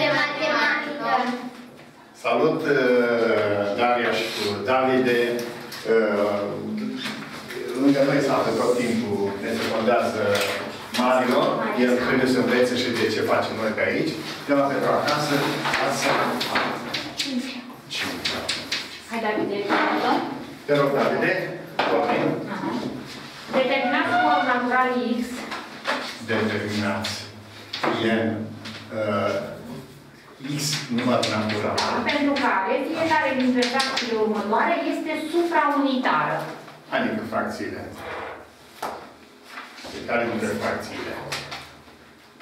de matematică. Salut, uh, Daria și cu Davide. Uh, Lângă noi s-a tot timpul, ne secundează Mario. El trebuie să învețe și de ce facem noi pe aici. De la pentru acasă, asta... Cinci. Hai, Davide, continuăm. Te rog, Davide. Doamne, Aha. Determinați cu natural X determinați n uh, x număr natural. pentru care fiecare dintre fracțiile următoare este supraunitară. Adică fracțiile. Care dintre fracțiile?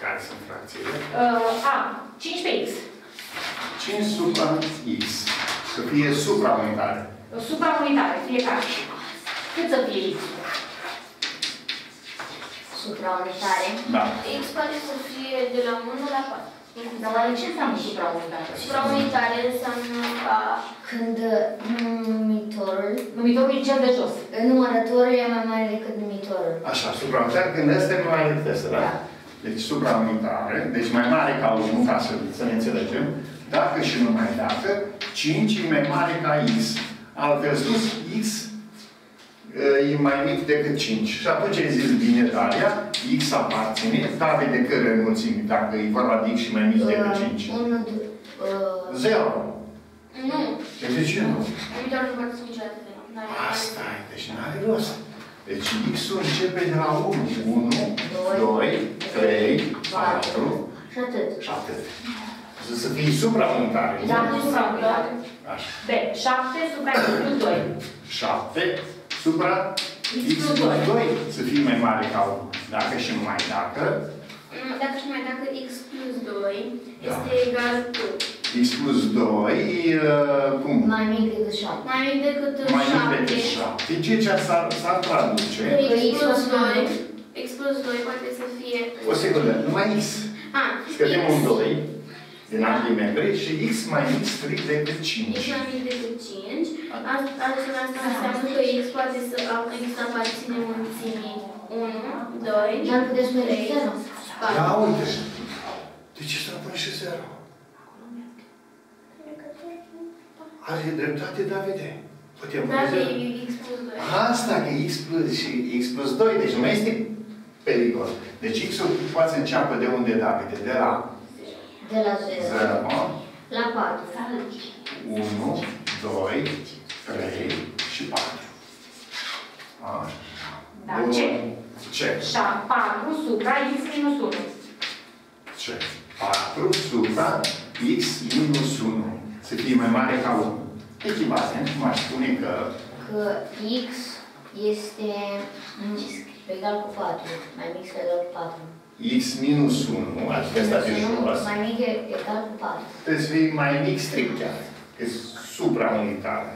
Care sunt fracțiile? Uh, A. 5 pe X. 5 supra x. Să fie supraunitare. Supraunitare, fiecare. Cât să fie X? Supraunitare. Da. X poate să fie de la 1 la 4. Dar oare ce înseamnă supraunitate? Supraunitare înseamnă ca Când numitorul, Numitorul e cel de jos. numărătorul e mai mare decât numitorul. Așa, supraunitare, când ăsta e mai mare decât ăsta, da? Da. Deci supraunitare, deci mai mare ca 1, ca să, să ne înțelegem, dacă și numai dacă, 5 e mai mare ca x. Altfel spus, x e mai mic decât 5. Și atunci ai zis bine, Daria, x aparține, David de care înmulțimi, dacă e vorba de x și mai mic decât 5. 1, 0. nu. Deci de ce nu? Numitorul nu poate să niciodată de la N-are Asta e, deci nu are rost. Deci x-ul începe de la 1. 1, Doi, 2, 3, 4 și atât. și atât. Să, să fie supraunitare. Da, supraunitate. Așa. B. 7 supra X plus 2. 7 supra x plus 2 să fie mai mare ca 1. Dacă și numai dacă, Mm, Dacă și mai dacă x plus 2 Da. este egal cu x plus 2 uh, cum? Mai mic decât 7. mai mic decât Mai mic 7. decât 7. Ce ce s-ar s-ar traduce? Că x X plus plus 2 x plus 2 poate să fie O secundă, numai x. A, Scădem x. un 2 din ambii membri și x mai mic strict decât 5. x mai mic decât 5. Asta, asta înseamnă că x poate să x aparține mulțimii 1, 2, Dar puteți spune 0. 4. Ia uite! De ce să nu pune și 0? Are dreptate, Davide. Putem pune Dacă 0. e x plus 2. Asta că x plus și x plus 2, deci nu mai este pericol. Deci x-ul poate să înceapă de unde, Davide? De la De la 0 0, la 4. 1, 2, 3 și 4. Așa. Da, Bun. ce? Ce? 4 supra X minus 1. Ce? 4 supra x minus 1. Să fie mai mare ca 1. Echivalent, cum aș spune că Că x este mm, egal cu 4. Mai mic sau egal cu 4. X minus 1, adică asta de jos, Mai mic e egal cu 4. trebuie să fie mai mic strict chiar. Că e supraunitară.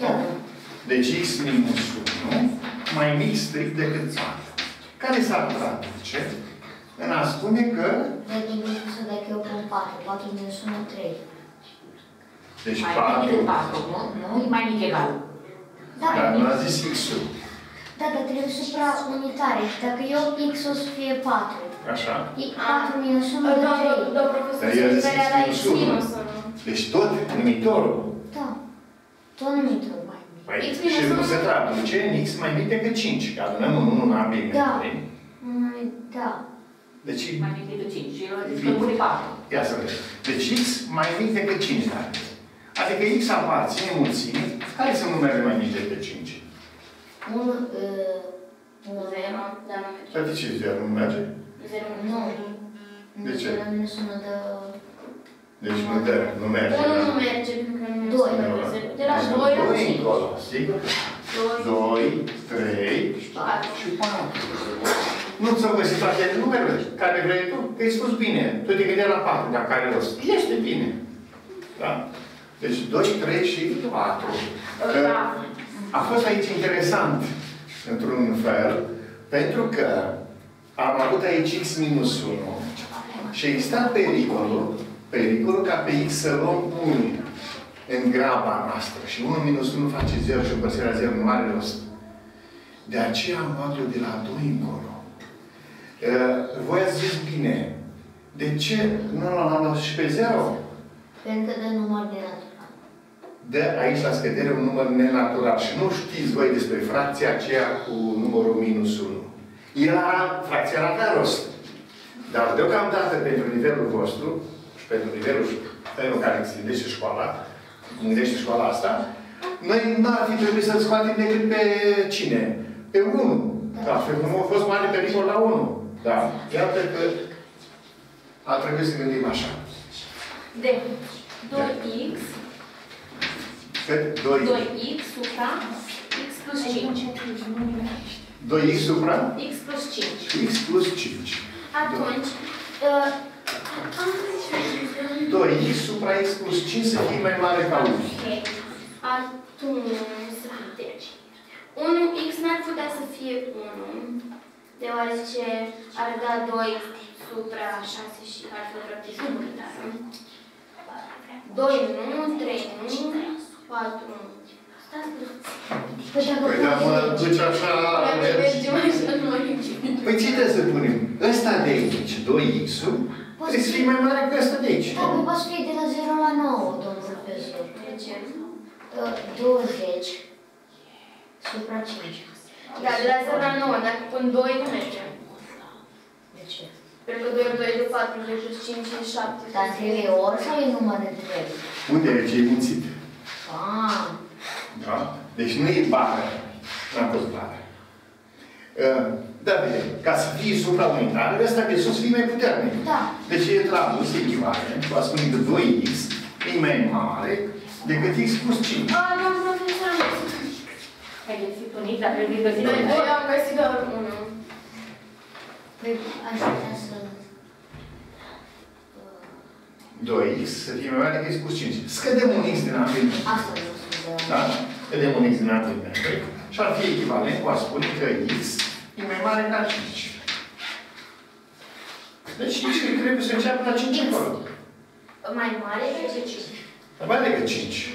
Da. Deci x minus 1 mai mic strict decât 4. Care s-ar traduce în a spune că De exemplu, să dacă eu pun 4, 4 minus 1, 3. deci Mai mic 4, decât 4, nu? Nu? E mai mic egal. Da, dar nu a zis x-ul. Da, dar trebuie supraunitare. Și dacă eu x o să fie 4, Așa? e 4 minus 1 de Domnul 3. domnul profesor, Dar el se zice referea la x x minus unu. minus 1. Deci tot numitorul. Da. Tot numitul. Păi, X minus și nu unu. se traduce în x mai mic decât 5. Că adunăm un 1 în ambii Da. membri. Mm, Da. Deci, Mai mic decât 5. Și el Bine. îți pune 4. ia să vedem. Deci x mai mic decât 5 de ani. Adică x aparține mulțimii. Care sunt numerele mai mici decât 5? 1, 1, 0, dar nu merge. Dar de ce 0 nu merge? 0 Nu. De ce? minus 1 de... Deci nu, dă, nu merge. 1 da? nu merge pentru că nu Doi. merge zero. De la 2 la 5. încolo, sigur? 2, 2, 3 4. și 4. Nu ți-au găsit toate numerele care vrei tu? Că ai spus bine. Tu te gândeai la 4, dar care rost? Este bine. Da? Deci 2, 3 și 4. Că Da. A fost aici interesant, într-un fel, pentru că am avut aici x minus 1 și exista pericolul, pericolul ca pe x să luăm 1 în graba noastră. Și 1 minus 1 face 0 și împărțirea 0 nu are rost. De aceea am luat-o de la 2 încolo. Uh, Voi ați zis bine. De ce nu l-am luat și pe 0? Pentru că de număr de natural. Dă aici la scădere un număr nenatural. Și nu știți voi despre fracția aceea cu numărul minus 1. Era, fracția ar avea rost. Dar deocamdată pentru nivelul vostru și pentru nivelul felul care se gândește școala, gândește școala asta, noi nu ar fi trebuit să scoatem decât pe cine? Pe 1. Da. Altfel nu a fost mare pericol la 1. Da. Iată că ar trebui să gândim așa. De 2x, Cât? 2. 2x supra x plus 5. 2x supra x plus 5. x plus 5. Atunci, uh, 2x supra x plus 5 să fie mai mare ca 1. ok, atunci, deci, 1x n-ar putea să fie 1, deoarece ar da 2 supra 6 și ar fi o răptiză unitară. 2 nu, 3 nu, 4 nu. Stați puțin. Păi dacă Păi da, mă duci așa... Dacă mergem așa, nu ajungem. Păi ce trebuie să punem? Ăsta de aici, 2x-ul, trebuie să fie mai mare ca ăsta de aici. Dacă poate să fie de la 0 la 9, domnul profesor. De ce? Uh, 20 supra 5. Da, de la 0 la 9, dacă pun 2, nu merge. De ce? Pentru că 2 ori 2 de 4, 2 plus 5 e 7. Dar trebuie ori sau e număr între ele? Unde e ce e mințit? Ah, Da? Deci nu e bară. N-a fost bară. Uh, Da, bine. Ca să fie supraunitară, ăsta de sus fie mai puternic. da. Deci e tradus echivalent, va spune că 2x e mai mare decât x plus 5. A, doamnă profesor, am găsit. Ai găsit un X, dar trebuie găsit Noi un doi am găsit doar unul. Păi aș putea să... 2x să fie mai mare decât x plus 5. Scădem un x din ambele. Asta nu sunt de Da? Scădem un x din ambele membre. Și ar fi echivalent cu a spune că x e mai mare ca 5. Deci x trebuie să înceapă la 5 acolo. Mai mare decât 5. Mai mare decât 5.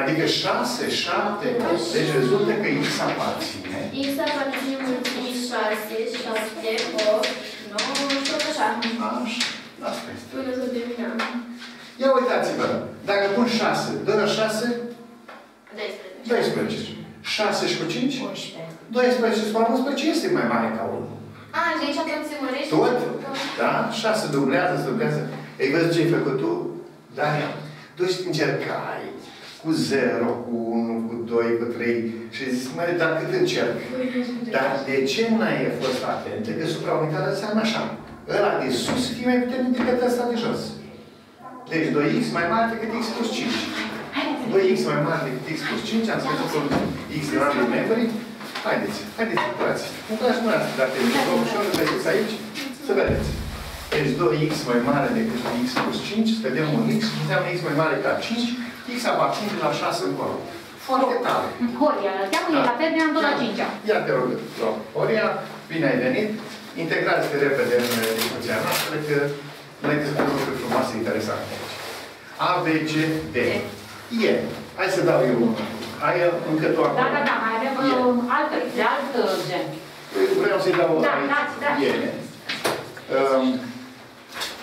Adică 6, 7. Deci rezultă că x aparține. X aparține mulțimii 6, 7, 8, 9 și tot așa. Așa. Asta este. Până să terminăm. Ia uitați-vă. Dacă pun 6, 2 la 6, 12. 12. 6 și cu 5? 11. 12 supra 11 este mai mare ca 1. A, deci atunci se mărește? Tot? Da? 6 dublează, se dublează. Ei, vezi ce ai făcut tu? Daniel, tu și încercai cu 0, cu 1, cu 2, cu 3 și zici, măi, dar cât încerc? Dar de ce n-ai fost atentă? Că supraunitatea înseamnă așa. Ăla de sus fie mai puternic decât ăsta de jos. Deci 2x mai mare decât x plus 5. 2x mai mare decât x plus 5, am scris acolo x din ambele membri. Haideți, haideți, uitați. Uitați mâna asta, dacă e mic ușor, îl vedeți aici, să vedeți. Deci 2x mai mare decât x plus 5, scădem un x, înseamnă x mai mare ca 5, x aparține de la 6 încolo. Foarte tare. Horia, cheamă el la fel, ne-am tot la 5 -a. Ia te rog, rog. Horia, bine ai venit. Integrați-te repede în discuția noastră, că noi discutăm lucruri frumoase, interesante aici. A, B, C, D. E. Hai să dau eu una. Ai încă tu acolo. Da, da, da, mai avem E. uh, altă, de alt uh, gen. Vreau să-i dau Da, aici. dați, dați. E. Um,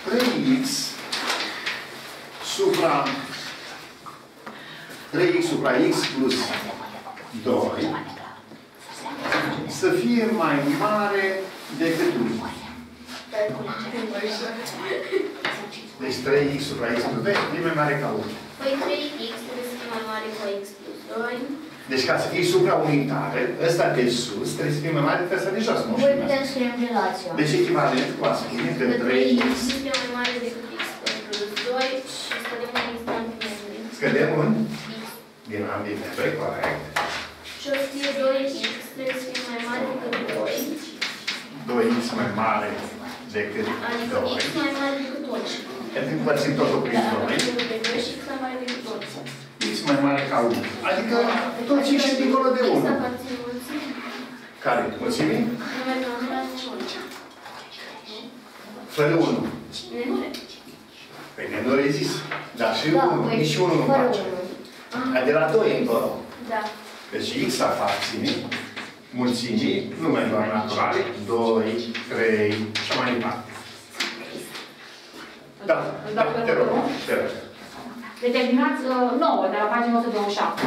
3x supra 3x supra x plus 2 să fie mai mare 1. Deci 3x supra x plus 2 e mai mare ca 1. Păi 3x trebuie să fie mai mare ca x plus 2. Deci ca să fie supraunitare, ăsta de sus trebuie să fie mai mare decât ăsta de jos. Nu Voi putem asta. scrie în relația. Deci echivalent cu a spune că Că 3x 3x este mai mare decât x plus 2 și scădem un x din membri. scădem un din ambii membri, corect. Și o să fie 2x trebuie să fie mai mare decât 2. 2x mai mare decât Adică 2. x mai mare decât 1. Pentru că împărțim totul prin 2. De 2 și x mai mare decât 1. x mai mare ca 1. Adică tot ce și dincolo de X 1. aparține mulțimii. Care? Mulțimii? Nu mergem la 1. Fără 1. Nenure. Păi ne nu zis. Dar și Da, 1. păi, Nici 1 nu fără face. unul. Dar de la 2 încolo. Da. Deci x aparține mulțimii, numai doar naturale, 2, 3 și așa mai departe. Da, Îl da, dau pe te rog, următorul. te rog. Determinați uh, 9 de la pagina 127.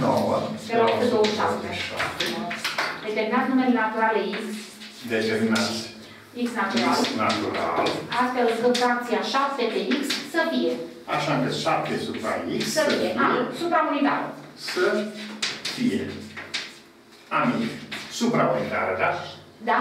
9. De la 127. Determinați numele naturale x, Determinați x natural, x natural, astfel încât fracția 7 pe x să fie. așa încât 7 supra x Să fie. A, supraunitară. să fie amic. Supraunitară, da? Da?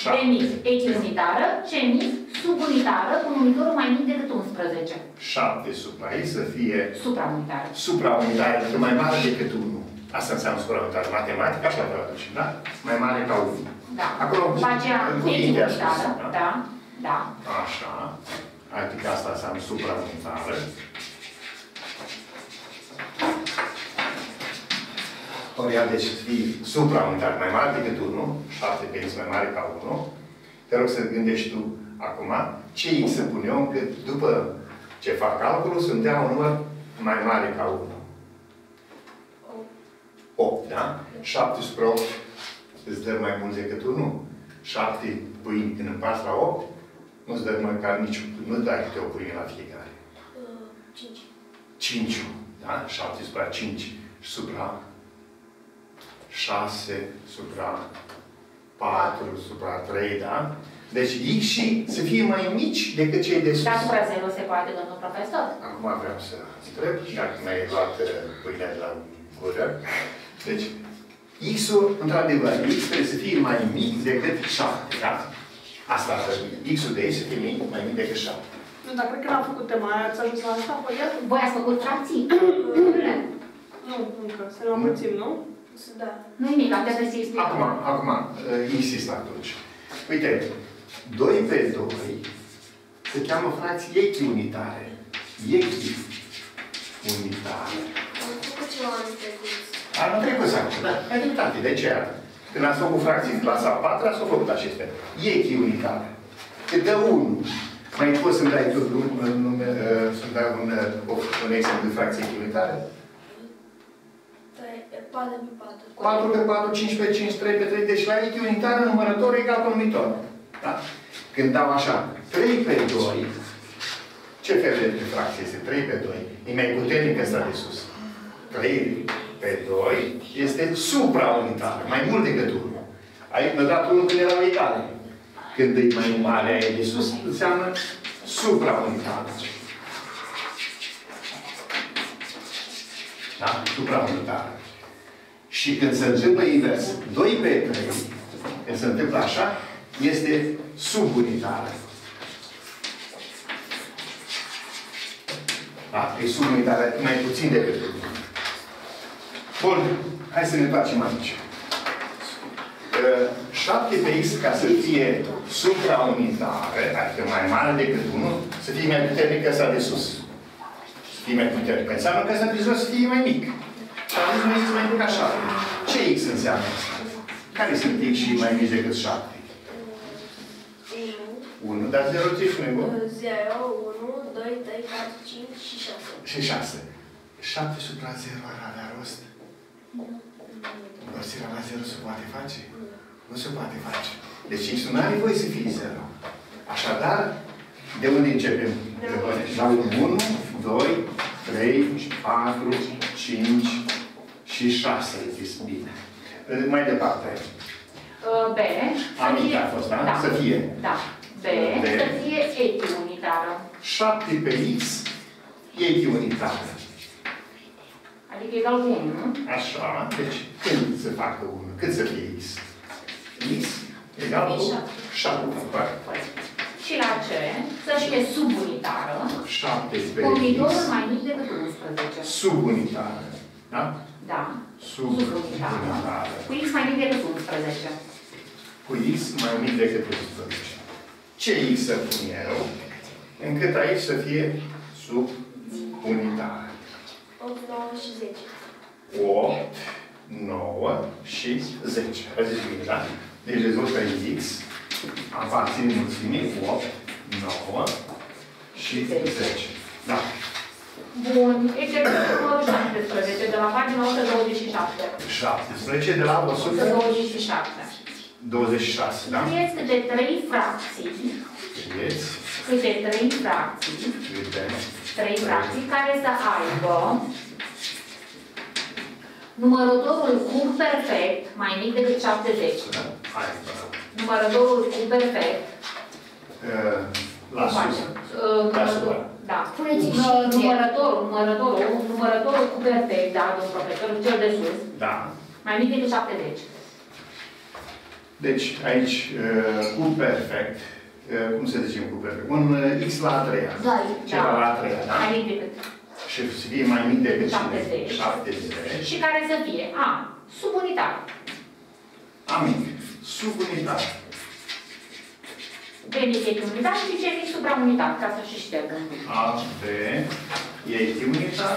Șapte. B mic, x unitară, C mic, subunitară, cu numitorul mai mic decât 11. 7 supra x să fie Supraunitară. supraunitară, adică mai mare decât 1. Asta înseamnă supraunitară. Matematică, așa traducem, da? Mai mare ca 1. Da. Acolo, După aceea, în x cuvinte a spus, unitară. da? Da. Da. Așa. Adică asta înseamnă supraunitară. Ori ea, deci, fie supraunitar mai mare decât 1, 7 pe x mai mare ca 1. Te rog să gândești tu acum ce x să pun eu, încât după ce fac calculul, să-mi dea un număr mai mare ca 1. 8, da? 7 supra 8 îți dă mai mult decât 1. 7 pâini când împarți la 8, nu-ți dă măcar nici, nu dai câte o pâine la fiecare. 5. 5, da? 7 supra 5 supra 6 supra 4 supra 3, da? Deci x și să fie mai mici decât cei de sus. Deasupra 0 se poate, domnul profesor? Acum vreau să întreb, dacă mi-ai luat uh, pâinea de la gură. Deci, x-ul, într-adevăr, x trebuie să fie mai mic decât 7, da? Asta trebuie. x-ul de aici să fie mic, mai mic decât 7. Nu, dar cred că n-am făcut tema aia, ați ajuns la asta? Păi iată. Voi ați făcut fracții? Nu, încă, să ne împărțim, nu? Da. Nu nimic, am trebuie să-i explic. Acum, acum, uh, insist atunci. Uite, 2 pe 2 se cheamă fracții echiunitare. Echi unitare. Am făcut ceva anul trecut. Anul trecut s-a făcut, da, ai dreptate, de ce Când ați făcut fracții în clasa a patra, s-au făcut acestea. Echi unitare. Te dă 1. Mai poți să-mi dai tu un, un, uh, să-mi dai un, uh, un exemplu de fracție echiunitare? 4 pe 4. 4 pe 4, 5 pe 5, 3 pe 3, deci la echi unitară numărător egal cu numitor. Da? Când dau așa, 3 pe 2, ce fel de fracție este 3 pe 2? E mai puternic ăsta de sus. 3 pe 2 este supraunitară, mai mult decât 1. Ai mi-a dat 1 când erau egale. Când e mai mare aia de sus, înseamnă supraunitară. Da? Supraunitară. Și când se întâmplă invers, 2 pe 3, când se întâmplă așa, este subunitară. Da? E subunitară mai puțin decât 1. Bun, hai să ne întoarcem aici. 7 pe x ca să fie supraunitară, adică mai mare decât 1, să fie mai puternică asta de sus. Să fie mai puternică. Înseamnă că asta de jos să fie mai mic. Și am zis mai x mai mic ca 7. Ce x înseamnă asta? Care sunt x și mai mici decât 7? 1, dar 0 ce și mai bun? 0, 1, 2, 3, 4, 5 și 6. Și 6. 7 supra 0 ar avea rost? Învărțirea la 0 se poate face? Nu se poate face. Deci x nu are voie să fie 0. Așadar, de unde începem? La 1, 2, 3, 4, 5 și 6. Zis bine. Mai departe. Uh, B. să Amic fie- a fost, da? Da. Să fie. Da. B. B. Să fie echiunitară. 7 pe x e echiunitară. Adică egal cu 1. Așa, deci când se facă 1? Cât să fie x? x egal cu 7. Și la C. Să fie subunitară. 7 pe Cu numitorul x mai mic decât 11. subunitară. Da? Da. Subunitară. Cu x mai mic decât 11. Cu x mai mic decât 11. Ce x să pun eu? Încât aici să fie subunitară. 8, 9 și 10. 8, 9 și 10. Ați zis bine, da? Deci rezultă x aparține mulțimii 8, 9 și 10. Da. Bun. Exercițiul numărul 17 de la pagina 127. 17 de la 100. 127. 26, da? Scrieți câte trei fracții, Vedeți? câte trei fracții, Uite. trei fracții care să aibă Numărătorul cub perfect, mai mic decât 70. Hai, bă. Numărătorul cub perfect. Uh, La cum sus. facem? Uh, Deasupra. numărător- Da. Puneți și Nu- mie. Numărătorul, numărătorul, numărătorul cub perfect, da, domnul profesor, cel de sus, Da. mai mic decât 70. Deci, aici, uh, cub perfect. Uh, Cum se zice cub perfect? Un uh, x la a treia. Da, Ceva la a treia, da? Mai mic decât. Și să fie mai mic decât 70. 70. Și care să fie A. Subunitar. A mic. Subunitar. B mic este unitar și C mic supraunitar, ca să și ștergă. A, B, e unitar.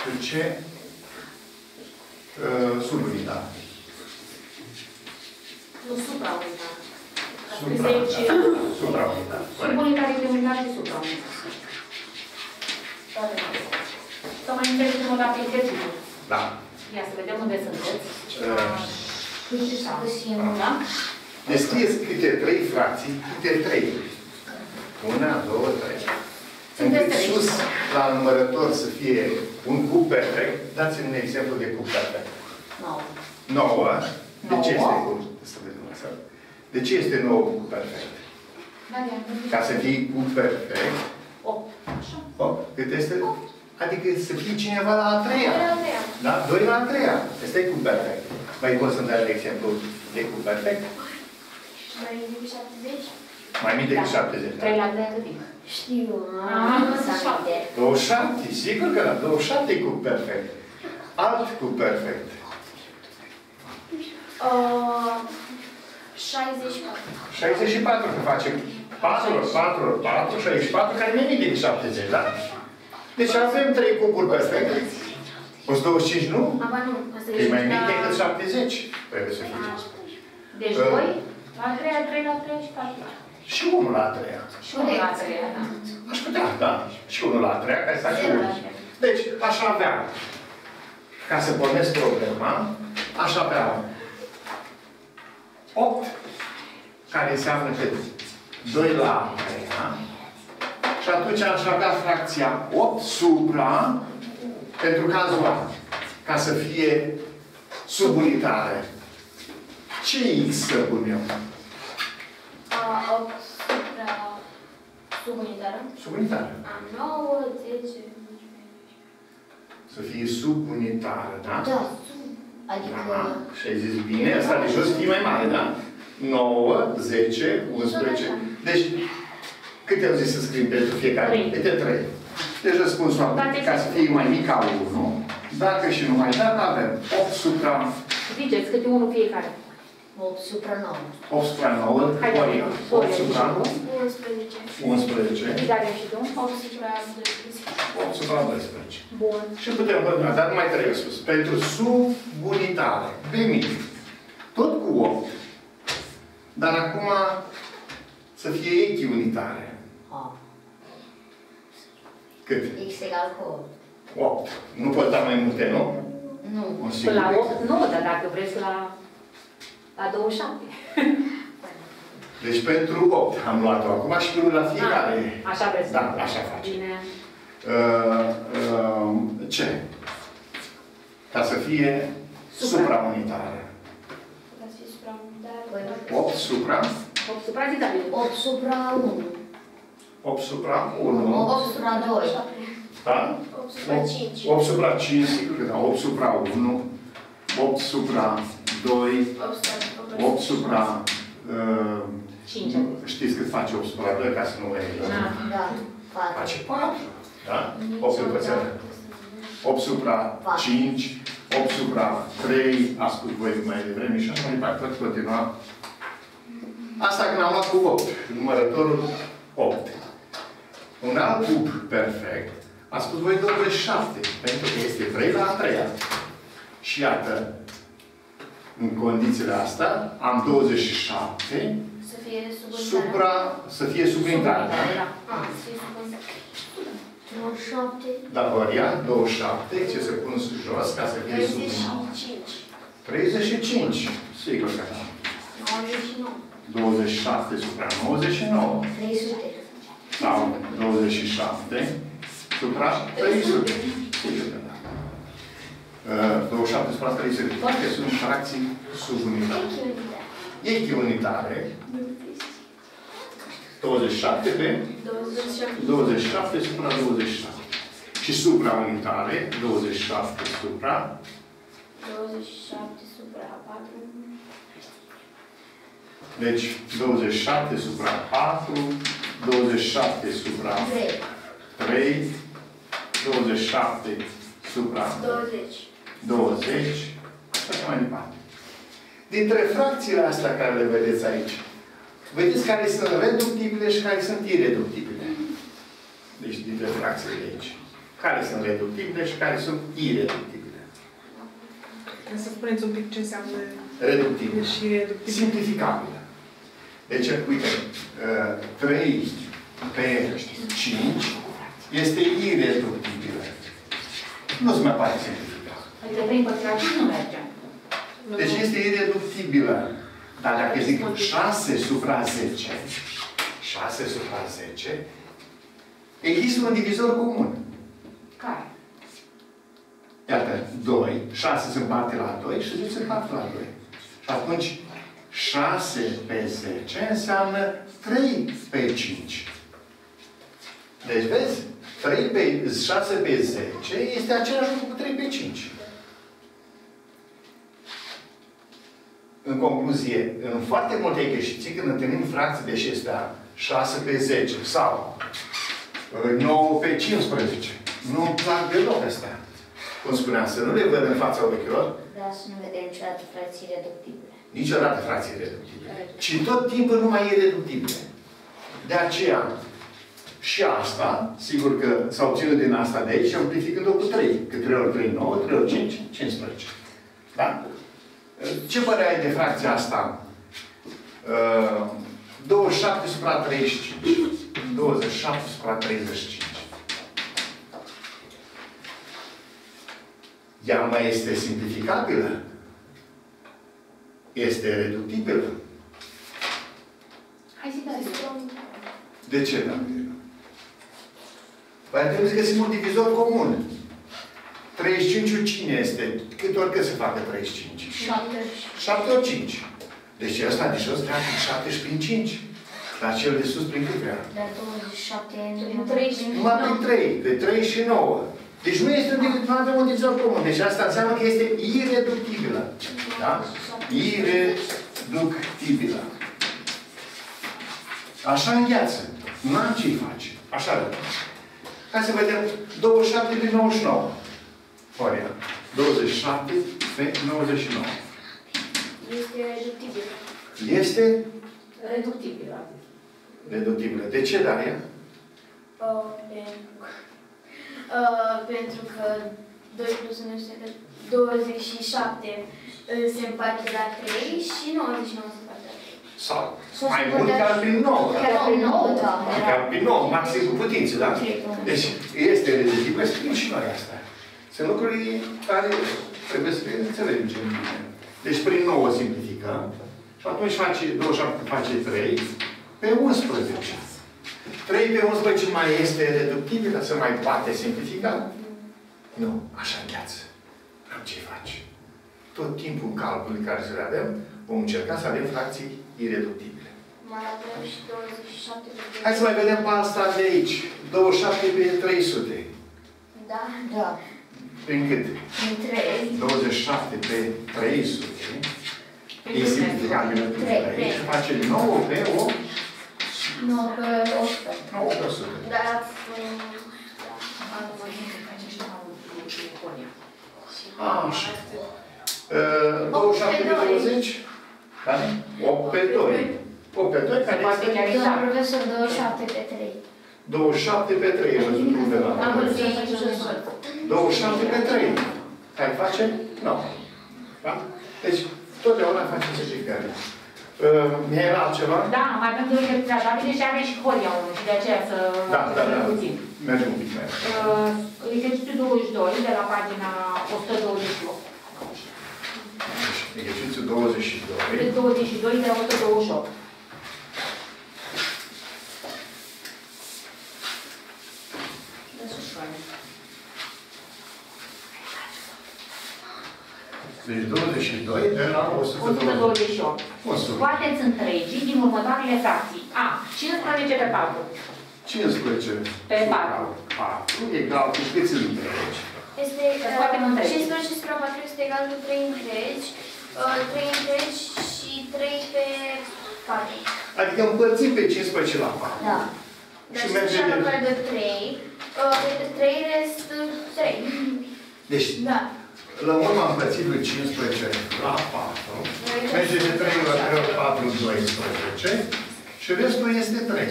Și C, uh, subunitar. Nu supraunitar. Supra, Deci, da. Supraunitar. corect. Subunitar este unitar și supraunitar. Să mai înțelegem o dată exercițiul. Da. Ia să vedem unde sunteți. Uh, Câte să găsim? Da? Descrieți câte trei fracții, câte trei. Una, două, trei. Sunteți Încât trei. sus, la numărător, să fie un cub perfect, dați-mi un exemplu de cub perfect. Nouă. Nouă. De ce Nouă. este cub? Să vedem asta. De ce este nouă cub perfect? Da, ia. Ca să fie cub perfect, Opt. Așa. hop, cât este? Adică să fie cineva la a treia. Doi la treia. Da? Doi la a treia. Asta e cub perfect. Mai poți să-mi dai exemplu de cub perfect? Mai mic decât 70? Mai mic decât Da. 70. da? Trei la trei cât timp? Știu, Ah, nu să aminte. 27, sigur că da, 27 e cub perfect. Alt cub perfect. Uh, 64. 64, că facem 4 ori 4 ori 4, 64, care nu e nimic decât 70, da? Deci avem 3 cuburi perfecte. 125 nu? Aba nu, asta E mai mic la- decât 70. Trebuie să fie. Deci Uh. doi la treia, trei la treia și patru. Și 1 la 3. Și unul la treia, da. Aș putea, da. Și 1 la 3, care să face 1. Deci, aș avea, ca să pornesc problema, aș avea 8, care înseamnă cât? 2 la 3, Și atunci aș avea fracția 8 supra, pentru cazul A, ca să fie subunitară. Ce X să pun eu? A, 8 supra subunitară. Subunitară. A, 9, 10, Să fie subunitară, da? Da. Adică... Da. Și ai zis bine, asta de jos fie mai mare, da? 9, 10, 11. Deci, câte au zis să scriem pentru fiecare? Trei. Câte 3. Deci răspunsul acum, Toate ca să fie mai mic ca 1, dacă și numai dacă avem 8 supra, Ziceți câte unul fiecare. 8 supra 9. 8 supra 9, Hai, ori 8 supra 11, 11, Daria și tu? 8 supra 12. 8 supra 12. Bun. Și putem hotărâi, dar nu mai trebuie spus. Pentru subunitare, B mic, tot cu 8, dar acum să fie echiunitare. A. Cât? X egal cu 8. 8. Nu pot da mai multe, nu? Nu. Un Până singur la X. 8, nu, dar dacă vreți la, la 27. Deci pentru 8 am luat-o acum și pe la fiecare. Ah, Așa vreți. Da, așa facem. Bine. Uh, uh, ce? Ca să fie Supra. supraunitară. Ca să fie supraunitară. Păi, 8 supra, 8 supra zi, Daria. 8 supra 1. 8 supra 1. 8 supra 2. Da? 8 supra 5. 8 supra 5, sigur că da. 8 supra 1. 8 supra 2. 8 supra 8 supra... Uh, 5. știți cât face 8 supra 2, ca să nu mai... Da. Da. 4. Face 4. Da? 8 învățări. 8 supra 5, 8 supra 3, a spus voi mai devreme și așa mai departe. Tot continua. Asta când am luat cu 8, numărătorul 8. Un alt cub perfect, a spus voi 27, pentru că este 3 la a 3 Și iată, în condițiile astea, am 27 Să fie subunitară. supra, să fie subunitară. da? Da. A, să fie subunitară. 27. Da, Horia, 27, ce se pun jos ca să fie subunitară. 35. 35. Sigur că da. 99. 27 supra 99. 300. Sau 27 supra 300. Sigur că da. Uh, 27 supra 300. Toate sunt fracții subunitare. Echi unitare. Echiunitare. 27 pe 27. 27 supra 27. Și supraunitare, 27 supra 27 supra 4. Deci 27 supra 4, 27 supra 3. 3, 27 supra 20. 20 și așa mai departe. Dintre fracțiile astea care le vedeți aici, vedeți care sunt reductibile și care sunt ireductibile. Deci dintre fracțiile de aici. Care sunt reductibile și care sunt ireductibile. Să spuneți un pic ce înseamnă Reductibile. și reductibil. simplificabilă. Deci, uite, uh, 3 pe 5 este ireductibilă. Nu se mai poate simplifica. Adică prin pătrați nu mergem. Deci este ireductibilă. Dar dacă zic 6 supra 10, 6 supra 10, există un divizor comun. Care? Iată, 2, 6 se împarte la 2 și 10 se împarte la 2. Și atunci, 6 pe 10 înseamnă 3 pe 5. Deci, vezi? 3 pe, 6 pe 10 este același lucru cu 3 pe 5. În concluzie, în foarte multe echeșiții, când întâlnim fracții de acestea 6 pe 10 sau 9 pe 15, nu-mi plac deloc astea. Cum spuneam, să nu le văd în fața ochilor, Dar să nu vedem niciodată fracții reductibile. Niciodată fracții reductibile. Ci tot timpul numai ireductibile. De aceea, și asta, sigur că s-a obținut din asta de aici, amplificând-o cu 3. Că 3 ori 3, 9, 3 ori 5, 15. Da? Ce părere ai de fracția asta? Uh, 27 supra 35. 27 supra 35. Ea mai este simplificabilă? Este reductibilă? Hai să dai. De ce da? Păi trebuie să găsim un divizor comun. 35 cine este? Câte ori că se facă 35? 7 ori 5. Deci ăsta de jos vrea prin 7 și prin 5. Dar cel de sus prin cât vrea? Dar 27 Prin nu trei și- Numai prin 3. De 3 și 9. Deci nu este un divizor, nu avem un divizor comun. Deci asta înseamnă că este ireductibilă. Da? Ireductibilă. Așa îngheață. Nu am ce-i face. Așa arată. Hai să vedem 27 pe 99. Oria. 27 pe 99. Este reductibil. Este Reductibil. reductibilă. De ce, Daria? Uh, pentru, uh, pentru că 2 plus 1 este de 27 uh, se împarte la 3 și 99 se împarte la 3. Sau Sau mai se mult putea- chiar prin 9. Chiar prin 9, da. Chiar prin 9, maxim cu putință, da? Deci este reductibilă, știm și noi asta. Sunt lucruri care trebuie să le înțelegem bine. Deci prin 9 simplificăm și atunci face 27 face 3 pe 11. 3 pe 11 mai este reductibilă, să mai poate simplifica? Nu, așa viață. Am ce faci. Tot timpul în calculul care să le avem, vom încerca să avem fracții ireductibile. Mai avem și 27 pe Hai să mai vedem pe asta de aici. 27 pe 300. Da? Da. Prin cât? Prin 3. 27 pe 300. E simplificabilă prin Trei, 3. trei. Și face 9 pe 8. 9 pe 100. 9 pe 100. Dar um, Așa. Uh, 27 pe 20. Da? 8 pe 2. 8 pe 2 care Poate este chiar Doamna profesor, 27 pe 3. 27 pe 3. Am văzut undeva. Am văzut că e jos. 27 pe 3. Care face? 9. Da? Deci, totdeauna face simplificare. Uh, mai era altceva? Da, mai avem două exerciții rapide și avem și Horia unul și de aceea să Da, da, da. puțin. Mergem un pic mai Uh, exercițiul 22 de la pagina 128. Deci, Exercițiul De 22. 22 de 128. Deci 22 de la 120. 128. 100. Scoateți întregii din următoarele fracții. A. 15 pe 4. 15 Pe patru. 4 egal cu câți întregi? Este Să scoatem uh, întregi. 15 supra 4 este egal cu 3 întregi, uh, 3 întregi și 3 pe 4. Adică împărțim pe 15 la 4. Da. Deci Și merge așa de- local de 3, uh, 3 rest 3. Deci, Da. La urmă am împărțit pe 15 la 4. Merge de 3 la 3 ori 4, 12. Și restul este 3.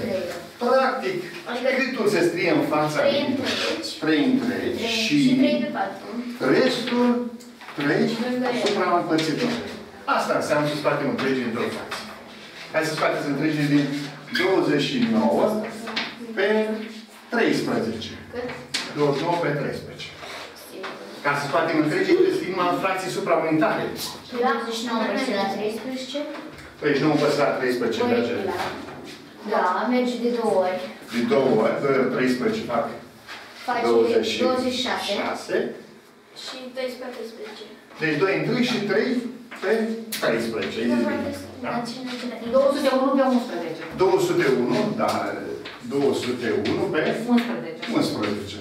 Practic, Adică- câtul se scrie în fața 3 lui? întregi 3 întregi și 3 și pe 4. restul 3 supraîmpărțitor. Asta înseamnă să scoatem întregi dintr-o față. Hai să scoateți întregi din 29 pe 13. Cât? 29 pe 13. Ca să scoatem întregi, trebuie să fim în fracții supraunitare. 29 împărțit la 13. Păi și nu împărțit la 13 merge. Da, merge de două ori. De două ori, de 13 fac Face 20 26. 6. Și 2 pe 13. Deci 2 în 3 și 3 pe 13. E bine. Da? 201 pe 11. 201, da, 201 pe 11. 11.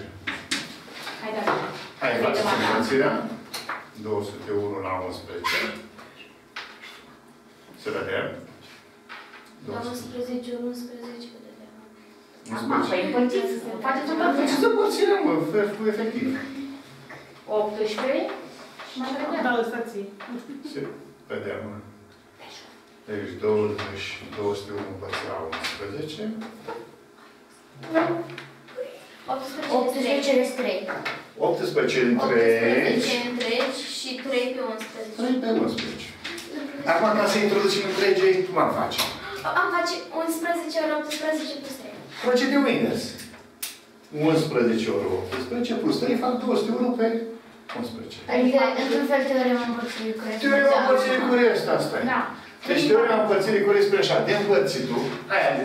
Hai da. Hai, Hai, faceți da. înmulțirea. 201 la 11. Să vedem. La 11, 11, cât de Acum, păi împărțiți, faceți o Faceți tabelă. împărțirea, mă, fe- cu efectiv. 18 și mai vedem. Da, lăsați Se vedem. Deci 20, 201 împărțit la 11. 18, 18 rest 3. 18 între 18 întregi și 3 pe 11. 3 pe 11. Acum, ca să introducem întregii, cum am face? Am face 11 ori 18 plus 3. Procedeu invers. 11 ori 18 plus 3 fac 201 pe 11. Adică, într-un fel, teorema împărțirii cu restul. Teorema împărțirii cu rest, asta e. Da. Deci teorema împărțirii cu rest spune așa, de împărțitul, aia de,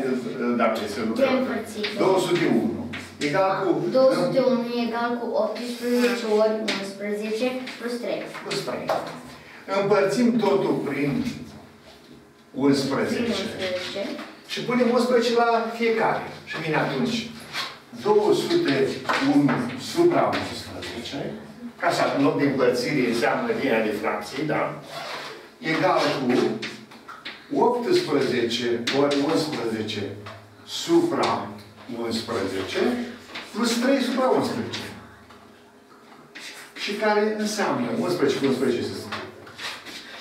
dacă se De lucrează. împărțitul. 201. Egal cu 201 e egal cu 18 ori 11 plus 3. plus 3. Împărțim totul prin 11. Prin 11. Și punem 11 la fiecare. Și vine atunci 201 supra 11, ca așa, în loc de împărțire înseamnă linia de fracții, da? Egal cu 18 ori 11 supra 11 plus 3 supra 11. Și care înseamnă 11 cu 11 se scrie.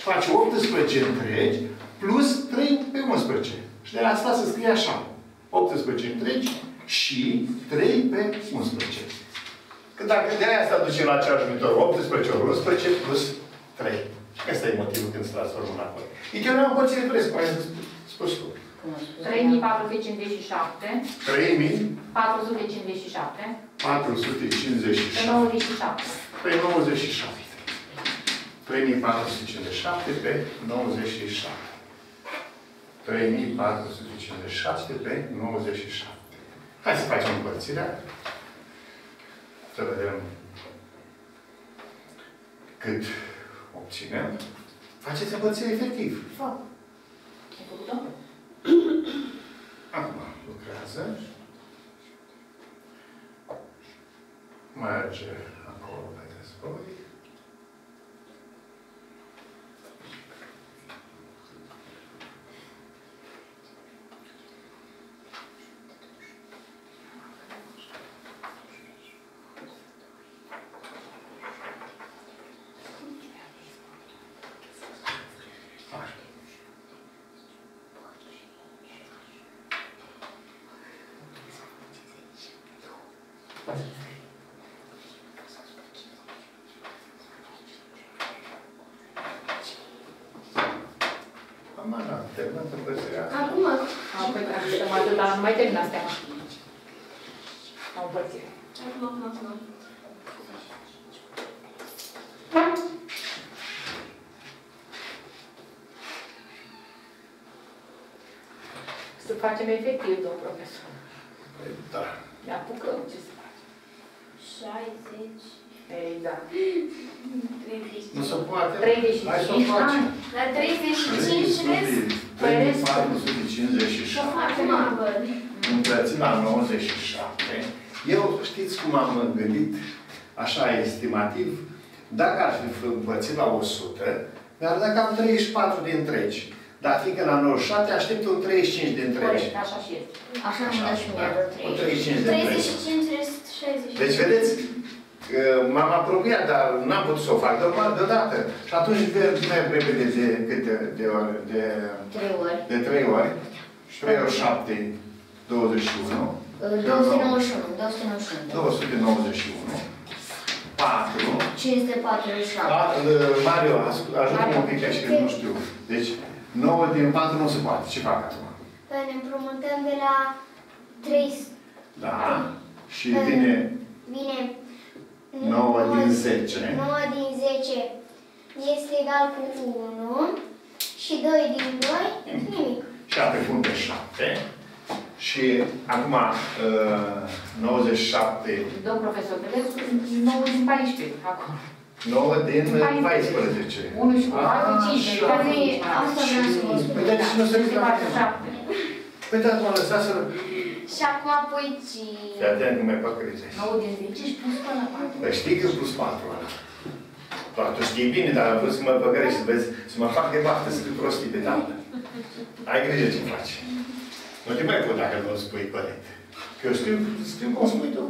Face 18 întregi plus 3 pe 11. Și de asta se scrie așa. 18 întregi și 3 pe 11. Că dacă de aia se aduce la același numitor 18 ori 11 plus 3. Și ăsta e motivul când se transformă în acolo. E teorema împărțirii cu rest, cum ai spus tu. 3457, 3000 457, 457 pe 97. pe 97. 3457 pe 97. 3457 pe 97. Hai să facem împărțirea. Să vedem cât obținem. Faceți împărțire efectiv. Fac. Ai făcut-o? Acum lucrează. Merge acolo pe dezvoi. Acum, am atât, dar mai terminat asta. Am împărțit. Acum, acum, acum. Să facem efectiv, domn profesor. Poate. 35. Hai să o facem. La 35 rest, 3457 acum văd. împărțit la 97. Eu știți cum am gândit, așa estimativ, dacă ar fi împărțit la 100, mi-ar da cam 34 de întregi. Dar fiindcă la 97 aștept un 35 de întregi. Corect, așa și este. Așa am dat și mie, da? vreo Un 3. 35 de întregi. 35 rest 60. Deci, vedeți, că m-am apropiat, dar n-am putut să o fac deodată. deodată. Și atunci merg repede de câte de ori, de, 3 ori. de 3 ori. Și 3 ori 7, 21. 291, 291. 291. 4. 547. Da, Mario, ascult- ajută-mă un pic așa, că nu știu. Deci, 9 din 4 nu se poate. Ce fac acum? Păi ne împrumutăm de la 3, Da. Și vine vine 9 din 10. 9 din 10 este egal cu 1 și 2 din 2, nimic. 7 puncte 7. Și acum uh, 97, Domn profesor, vedeți, 9 din 14 acum. 9 din 14. 1 și cu 4, Ah, 5. și Dar nu e- asta vreau să vă spun. Păi, dar de ce nu se ridică la mine? 7. Păi da, mă lăsați să... Și acum apoi 5. Fii atent cum mai fac crizești. 9 din 10 și plus până la 4. Păi știi că plus 4 ăla. Doar tu știi bine, dar am vrut să mă păgărești, să vezi, să mă fac de baftă, să fiu prostii de dată. Ai grijă ce faci. Nu te mai pot dacă nu o spui corect. Că eu știu, știu cum o spui tu.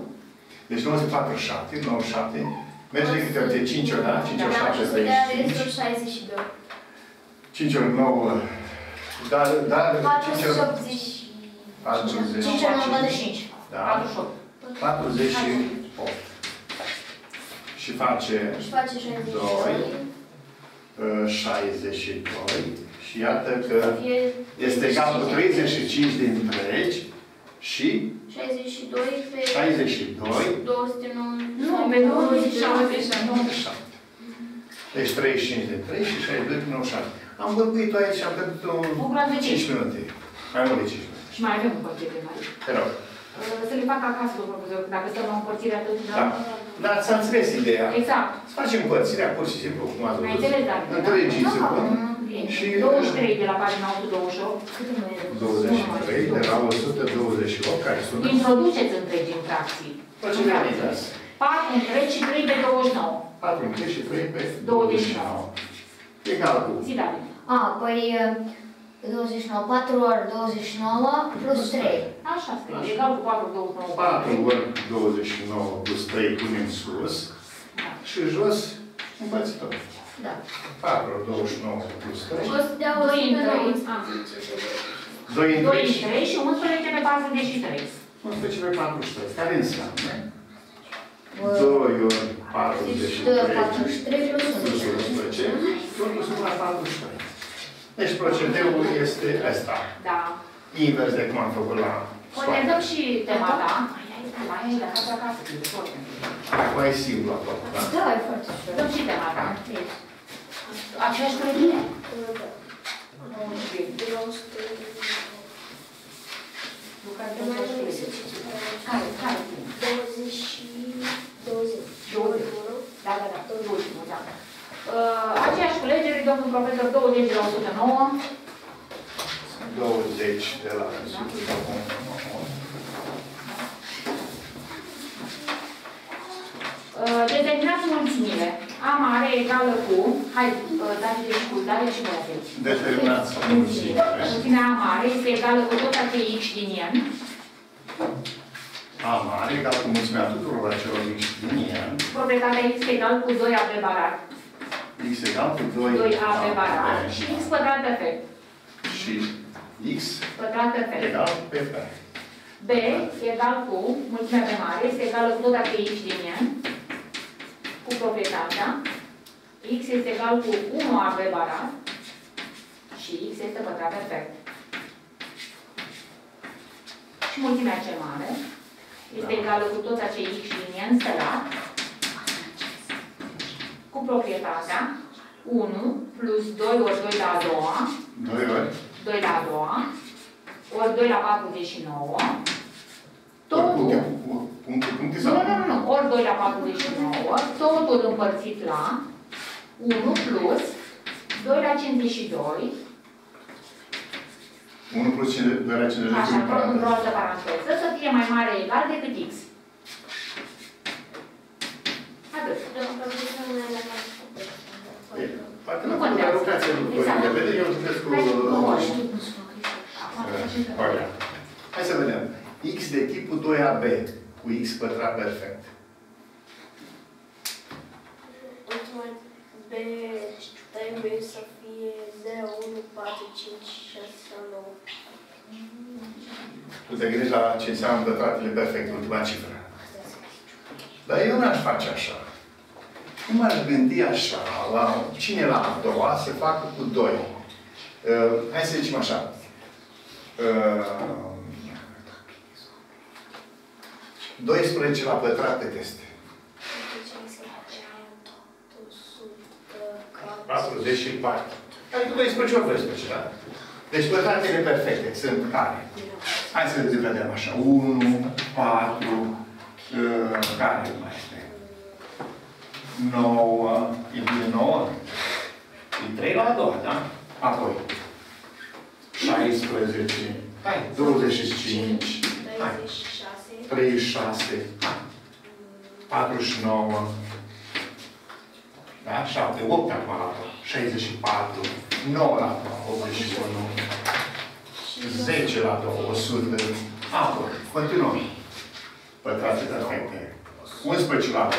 Deci 947, 97, merge de câte ori? De 5 ori, da? 5 ori 7, Da, de 35. restul 62. 5 ori 9, dar, dar 5 ori 480. 40. 5 ori 95. Da, 48. 48. Și face Și face 62. uh, 62. Și iată că Fie este egal cu 35 de întregi și 62 pe 62 209. Nu, pe 97. 97. Deci 35 de 3 și 62 pe 97. Am băbuit aici și am pierdut un O groază de 5 minute. Mai mult de 5 minute. Și mai avem un pachet de mari. Te rog. Să le fac acasă, domnul profesor, dacă stăm la împărțire atât, Da. Dar ți-a înțeles ideea. Exact. Să facem împărțirea pur și simplu, cum ați Mai văzut. înțeles, David, da? Întregii se pun. Și 23 de la pagina 128. Câte mai e? 23 de la 128, care sunt... Introduceți întregi în fracții. Facem realizați. 4 întregi și 3 pe 29. 4 între și 3 pe 29. 29. Egal cu Zi, David. A, păi 29, 4 ori 29 plus 3. Așa scrie. Egal cu 4, 29. 4 ori 29 plus 3 punem sus și jos împărțitor. Da. 4 ori 29 plus 3. O să dea 2 în 3. 119. 2 în 2 3 în și 3 și 11 pe 43. 11 pe 43. Care înseamnă? 2 2 ori 43 43 plus plus 11. 11 plus la 43. Deci procedeul este ăsta. Da. Invers de cum am făcut la O ne scoate. dăm și tema ta. Mai ai de acasă acasă, că e foarte. Mai simplu acolo, da? Da, e foarte ușor. Dăm și tema ta. Aceeași grădină? Lucrăm pe aceeași grădină. Care? Care? 20 și 20. 20. Da, da, da. Ultimul, da. Uh, aceeași culegere, domnul profesor, 20 de la 109. 20 de la 109. Uh, Determinați mulțimile. A mare egală cu... Hai, uh, dați de cu dare și voi aveți. Determinați Mulțimile. mulțimile. Mulțimea A mare este egală cu tot acei x din n. A mare egal cu mulțimea tuturor acelor x din n. Proprietatea x egal cu 2a pe barat. X egal cu 2 2a pe barat. Și x pătrat perfect. și x Pătrat perfect. egal pe f. B egal cu mulțimea pe mare este egală cu tot acei x din n. Cu proprietatea. x este egal cu 1a pe barat. Și x este pătrat perfect. Și mulțimea cea mare este Da. egală cu toți acei x din n stelat. Cu proprietatea. 1 plus 2 ori 2 la a doua. 2 ori. 2 la a doua, ori 2 2 la 49. Ori Totul, puncte, puncte, puncte nu, sau... nu, nu, nu, ori 2 la 49, totul împărțit la 1 plus 2 la 52, 1 plus 50, 2 la 50 așa, într-o într altă paranteză, să fie mai mare egal decât x. Atât. Ei, Poate Nu nu contează. contează. Lucrați în Exact. Părinte Vede, eu lucrez cu... Hai, nu uh, mai știu cum să fac. uh, Olea. Hai să vedem. x de tipul 2ab cu x pătrat perfect. Ultima B trebuie să fie 0, 1, 4, 5, 6 sau 9. Tu te gândești la ce înseamnă pătratele perfecte, ultima cifră. Dar eu n-aș face așa. Nu m-aș gândi așa, la cine la a doua să facă cu 2. Uh, hai să zicem așa. Uh, 12 la pătrat pe teste. Deci să fie 100, 44. Adică 12 ori 12, da? Deci pătratele perfecte sunt care? Hai să le vedem așa. 1, 4, uh, care mai este? 9, e bine 9? E 3 la a doua, da? Apoi. 16, hai, 25, hai, 36, 36, 49, da? 7, 8 acum la 64, 9 la 81, 10 la 2, 100, apoi, continuăm. Pătrate perfecte. 11 la 2,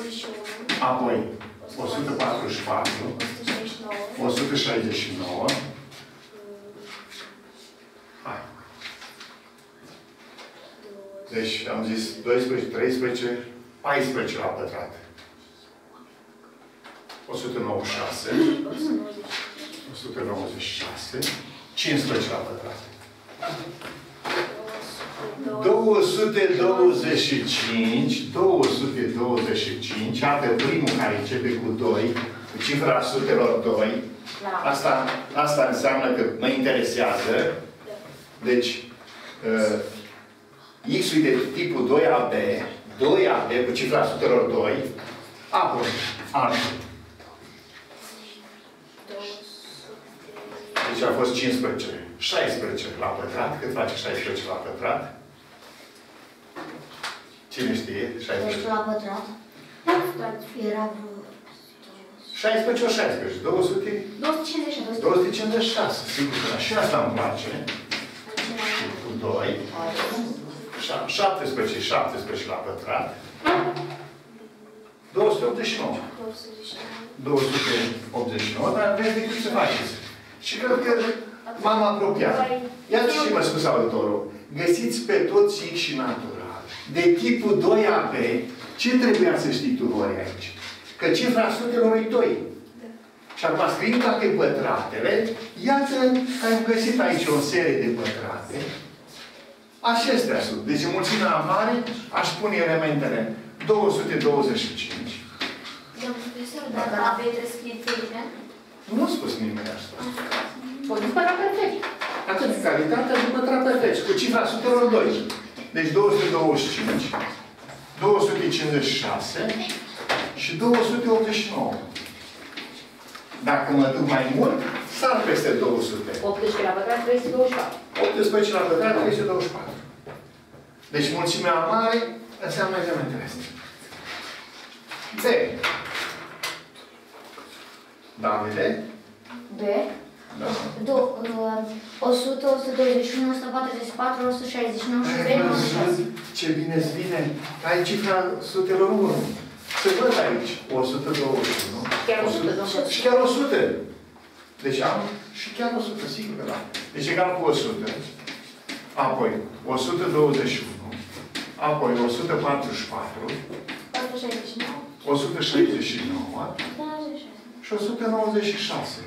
21, apoi 144, 169, 169, hai. Deci am zis 12, 13, 14 la pătrat. 196, 196, 15 la pătrat. 225, 225, iată primul care începe cu 2, cu cifra sutelor 2. La Asta, asta înseamnă că mă interesează. Deci, uh, X-ul de tipul 2AB, 2AB cu cifra sutelor 2, apoi altul. Deci a fost 15. 16 la pătrat. Cât face 16 la pătrat? Cine știe? 16. Deci la pătrat. Era vreo... 16 ori 16. 200, 256. 256. Sigur că da. Și asta îmi place. Cu 2. 17, 17 la pătrat. 289. 289, dar vezi decât să faceți. Și cred că m-am apropiat. Iată și mă spus autorul. Găsiți pe toți X și natural. De tipul 2AB, ce trebuia să știi tu ori aici? Că cifra sutelor e 2. Și acum scriem toate pătratele. Iată că am găsit aici o serie de pătrate. Acestea sunt. Deci în mulțimea mare aș pune elementele 225. Domnul profesor, dacă aveți scris evident? Nu a spus nimeni asta. Poți părea perfect. Atât calitatea de pătrat perfect, cu cifra sutelor 2. Deci 225, 256 și 289. Dacă mă duc mai mult, sar peste 200. 18 la pătrat, 324. 18 la pătrat, 324. Deci mulțimea mare înseamnă elementele astea. B. Davide? B. Da. Do, uh, 100, 121, 144, 169 și 396. Ce bine îți vine. Ai cifra sutelor 1. Se văd aici. 121. Chiar 100, 100. domnule. Și chiar 100. Deci am și chiar 100, sigur că da. Deci egal cu 100. Apoi 121. Apoi 144. 469. 169. 96. Și 196.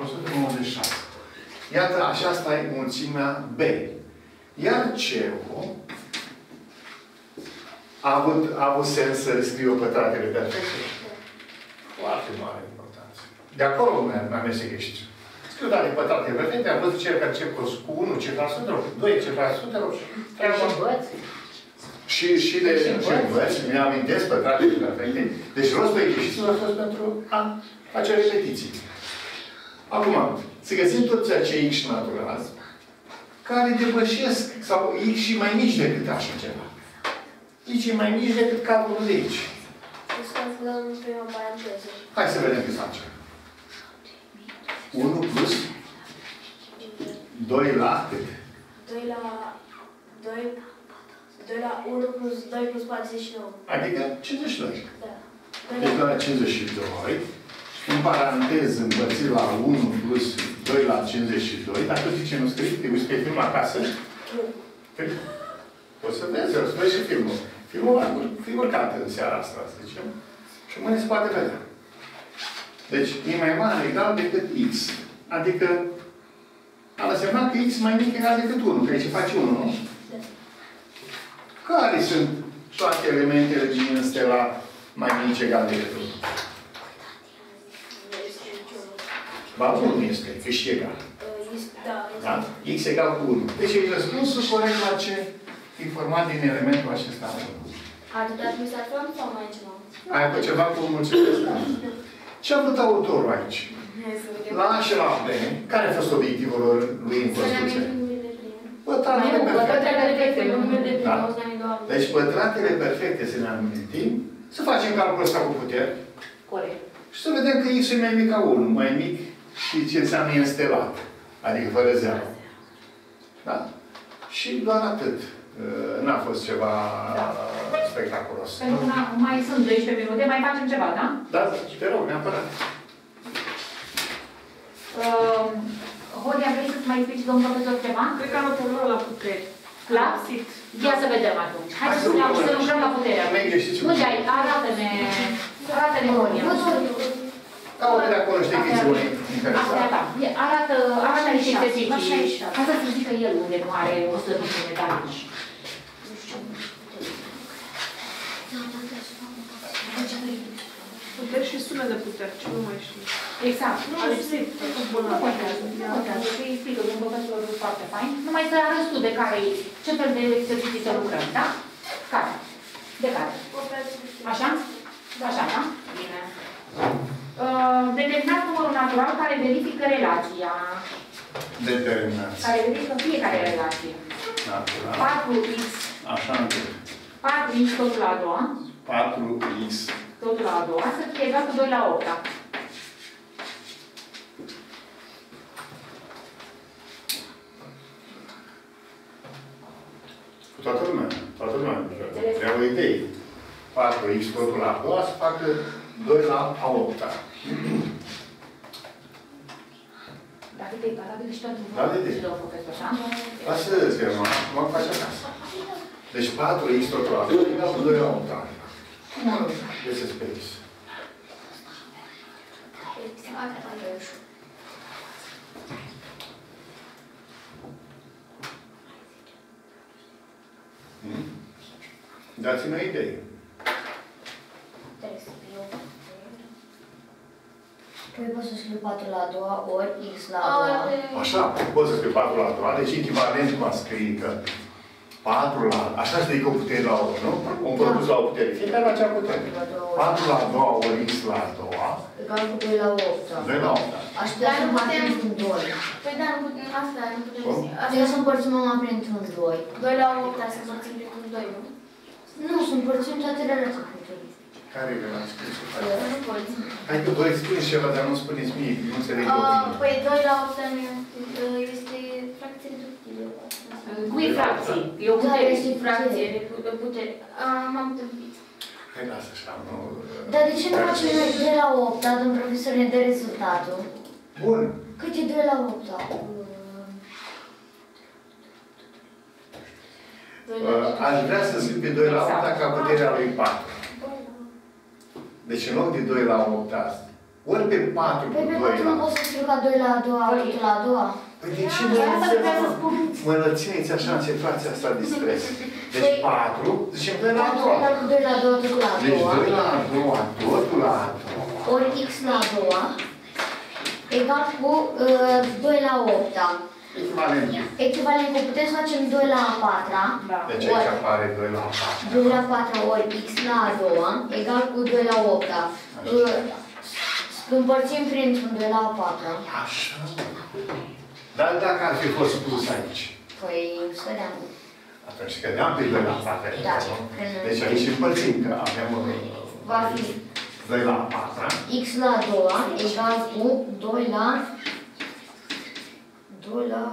196. Iată, așa asta e mulțimea B. Iar C-ul a avut, a avut sens să scriu pătratele perfecte? Foarte mare importanță. De acolo mi-am amestechești. Scriu date pătrate perfecte, am văzut cel care ce cu 1, ce la 100, 2, ce la 100, Trebuie să învăț. Și, și de Și și învăț. învăț, mi amintesc pătrate perfecte. Deci rostul exercițiului a fost pentru a face repetiții. Acum, să găsim toți acei x naturali care depășesc, sau x și mai mici decât așa ceva. x e mai mici decât calculul de aici. Să calculăm în prima paranteză. Hai să vedem cât face. 1 plus 2 la cât? 2 la 2, 2 la 1 plus 2 plus 49. Adică 52. Da. 2 Deci la la 52. În paranteză împărțit la 1 plus 2 la 52. Dacă zice nu scrii, trebuie să scrii filmul acasă. Păi, Poți să vezi, o să vezi și filmul. Filmul a fi urcat în seara asta, să zicem. Și mâine se poate vedea. Deci, e mai mare egal decât x. Adică, a însemnat că x mai mic egal decât 1, că aici face 1, nu? Care sunt toate elementele din stela mai mici egal decât 1? Nu este niciunul. Ba 1 este, că și egal. Uh, este- Da, este. Da? X egal cu 1. Deci e răspunsul corect la ce informat din elementul acesta. Atât administratorul sau mai ceva? Ai făcut ceva cu mulțumesc? Ce a vrut autorul aici? Hai să vedem. La A și la B, care a fost obiectivul lor lui în Să ne construcție? Amintim numerele prime. Pătratele Nu, perfecte. pătratele perfecte, nu Numerele prime, Da. o să ne amintim doar. Deci pătratele perfecte să ne amintim, să facem calculul ăsta cu puteri Corect. și să vedem că X e mai mic ca 1, mai mic și ce înseamnă înstelat. Adică fără zero. Da? Și doar atât. Uh, N-a fost ceva Da. spectaculos. Pentru că na- mai sunt 12 minute, mai facem ceva, da? Da, te rog, neapărat. Uh, Horia, vrei să-ți mai explici, domnul profesor, ceva? Cred că am o problemă la puteri. La? Lipsit. Ia să vedem atunci. Hai Hai să, să lucrăm, lucrăm. să lucrăm la puterea. Mai exercițiu. Unde ai? Arată-ne, arată-ne Horia. Caută de acolo, știi că e mai Astea interesant. ta. Ia, Arată, arată niște La exerciții. 66. Hai să zică el unde nu are o slăbiciune de aici. Puteri și sume de puteri, ce nu mai știu. Exact. A lipsit, a fost Nu bolnav. contează, nu contează. Îi explică un profesor foarte fain. Numai să arăți tu de care, ce fel de exerciții să lucrăm, da? Care? De care? Așa? Așa, da? Bine. Uh, determinați numărul natural care verifică relația. Determinați. Care verifică fiecare relație. Natural. 4x, Așa încât. 4x totul la a doua, 4x totul la a doua, să fie egal cu 2 la 8. Cu toată lumea. Toată lumea. Vreau o idee. 4x totul la a doua să facă 2 la a 8 -a. Dacă te valabil și pentru Da, de voi, de. domnul profesor, da? Lasă să mă, mă faci acasă. Deci 4x totul la a doua egal cu 2 la 8 -a. Cum mă găsesc pe x? Hmm? Dați-mi o idee. Păi poți să scriu 4 la a doua, ori x la a doua. Așa, poți să scrii 4 la a doua, deci echivalent cu a scrie că 4 la... Așa se dedică o putere la o, nu? Un produs la o putere. Fiecare la acea putere. 4 la a doua ori x la a doua, Egal cu 2 la 8. 2 la 8. Aș putea Dar să nu mă putem- printr-un 2. Păi da, nu putem, asta nu putem Cum? să... Trebuie să Asta împărțim mama printr-un 2. 2 la 8, asta să împărțim printr-un 2, nu? Nu, să împărțim toate relații puterii. Care e relația? Ce să faci? Nu poți. Hai că voi spuneți ceva, dar nu spuneți mie, că nu înțeleg eu Uh, bine. Păi 2 la 8 nu este- este fracție reductivă. Cu fracții. E o Da, putere. este Fracție de pu- putere. Ah, M-am tâmpit. Hai, lasă așa, nu... Dar de ce nu facem noi 2 la 8, dar domnul profesor ne dă rezultatul? Bun. Cât e 2 la 8? Doi la Uh, opt. Aș vrea să scriu pe 2 la 8 ca puterea lui 4. Deci în loc de 2 la 8 asta, ori pe 4 cu Păi pe 2 4 la nu pot să scriu ca 2 la a doua, cât la a doua. Păi de ce Da, asta trebuia să spun. mă lățineți așa în situația asta de stres? Deci Păi- 4, zicem 2 la a 4 doua. egal cu 2 la a doua, tot la a Deci doua. 2 la a doua, totul la a doua. Ori x la a doua. egal cu uh, 2 la 8 Echivalent. Echivalentul putem să facem 2 la 4 Da. Deci aici apare 2 la 4. 2 la 4 ori x la a doua egal cu 2 la 8 uh, Împărțim prin 2 la 4 Așa. Dar dacă ar fi fost plus aici, Păi scădeam atunci scădeam pe 2 la 4. Da. Deci aici împărțim, că avem uh, Va fi 2 la 4. x la a doua egal cu 2 la 2 la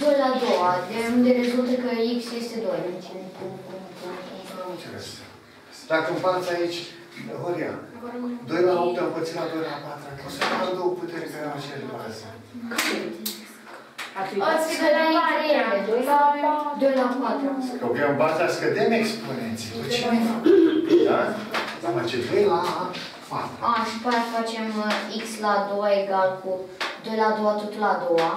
2 la a doua, de unde rezultă că x este 2. Am înțeles. Dacă împarți aici, Horia, 2 la 8 împărțit la 2 la 4, că o să am două puteri care au acele baze. Ați O uitat? să vedem variarea. 2 la 4. 2 la 4. Că eu în baza scădem exponenții. Cu ce mai fac? Da? Am face 2 la 4. A, și pe aia facem uh, x la a doua egal cu 2 la a doua tot la a doua.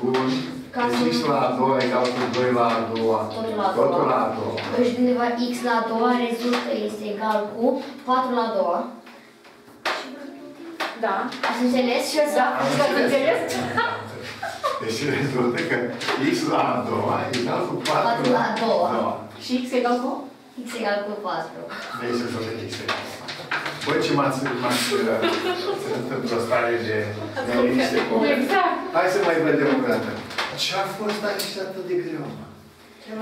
Bun. Ca Deci să- x la a doua egal cu 2 la a doua. Totul la a Totul doua. la a doua. Deci undeva x la a doua rezultă este egal cu 4 la a doua. Da. Ați înțeles? Și o să... Da. Ați înțeles? Deci rezultă că x la a doua egal cu 4 Patru la a doua. Și x egal cu? x egal cu 4. Deci rezultă că x egal cu 4. Băi, ce m-ați m-ați, uh, ținut într-o stare de neliniște. Exact. Hai să mai vedem o dată. Ce a fost aici atât de greu? mă?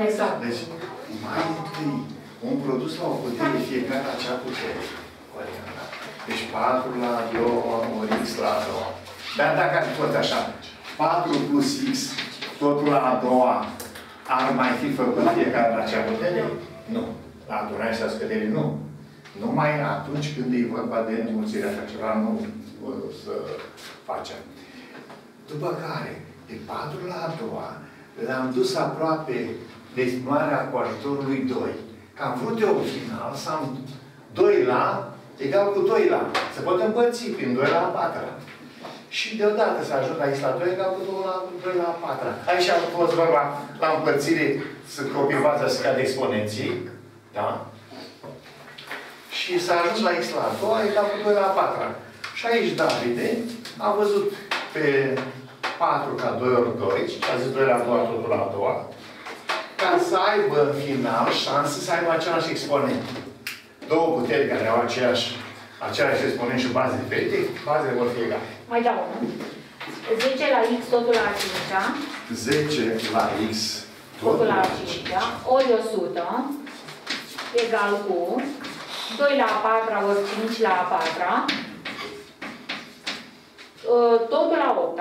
Exact. Deci, mai întâi, un produs la o putere, fiecare la acea putere. Orienta. Deci 4 la 2 ori x la a doua. Dar dacă ar fi fost așa, 4 plus x, totul la a doua, ar mai fi făcut fiecare la acea putere? Nu. La adunare și la scădere, nu. Numai atunci când e vorba de înmulțirea așa ceva, nu o să facem. După care, de 4 la a doua, l-am dus aproape de estimarea cu ajutorului 2. Că am vrut eu în final să am 2 la egal cu 2 la. Se pot împărți prin 2 la 4. Și deodată să ajung la x la 2 egal cu 2 la, 2 la 4. Aici am fost vorba la împărțire să copii baza să scade exponenții. Da? Și s-a ajuns la x la 2 egal cu 2 la 4. Și aici Davide a văzut pe 4 ca 2 ori 2, și a zis 2 la 2 totul la 2, ca să aibă în final șanse să aibă același exponent. Două puteri care au aceeași, același exponent și baze diferite, bazele vor fi egale. Mai dau unul. 10 la x totul la 5 10 la x totul la 5 ori 100 egal cu 2 la 4 ori 5 la 4 totul la 8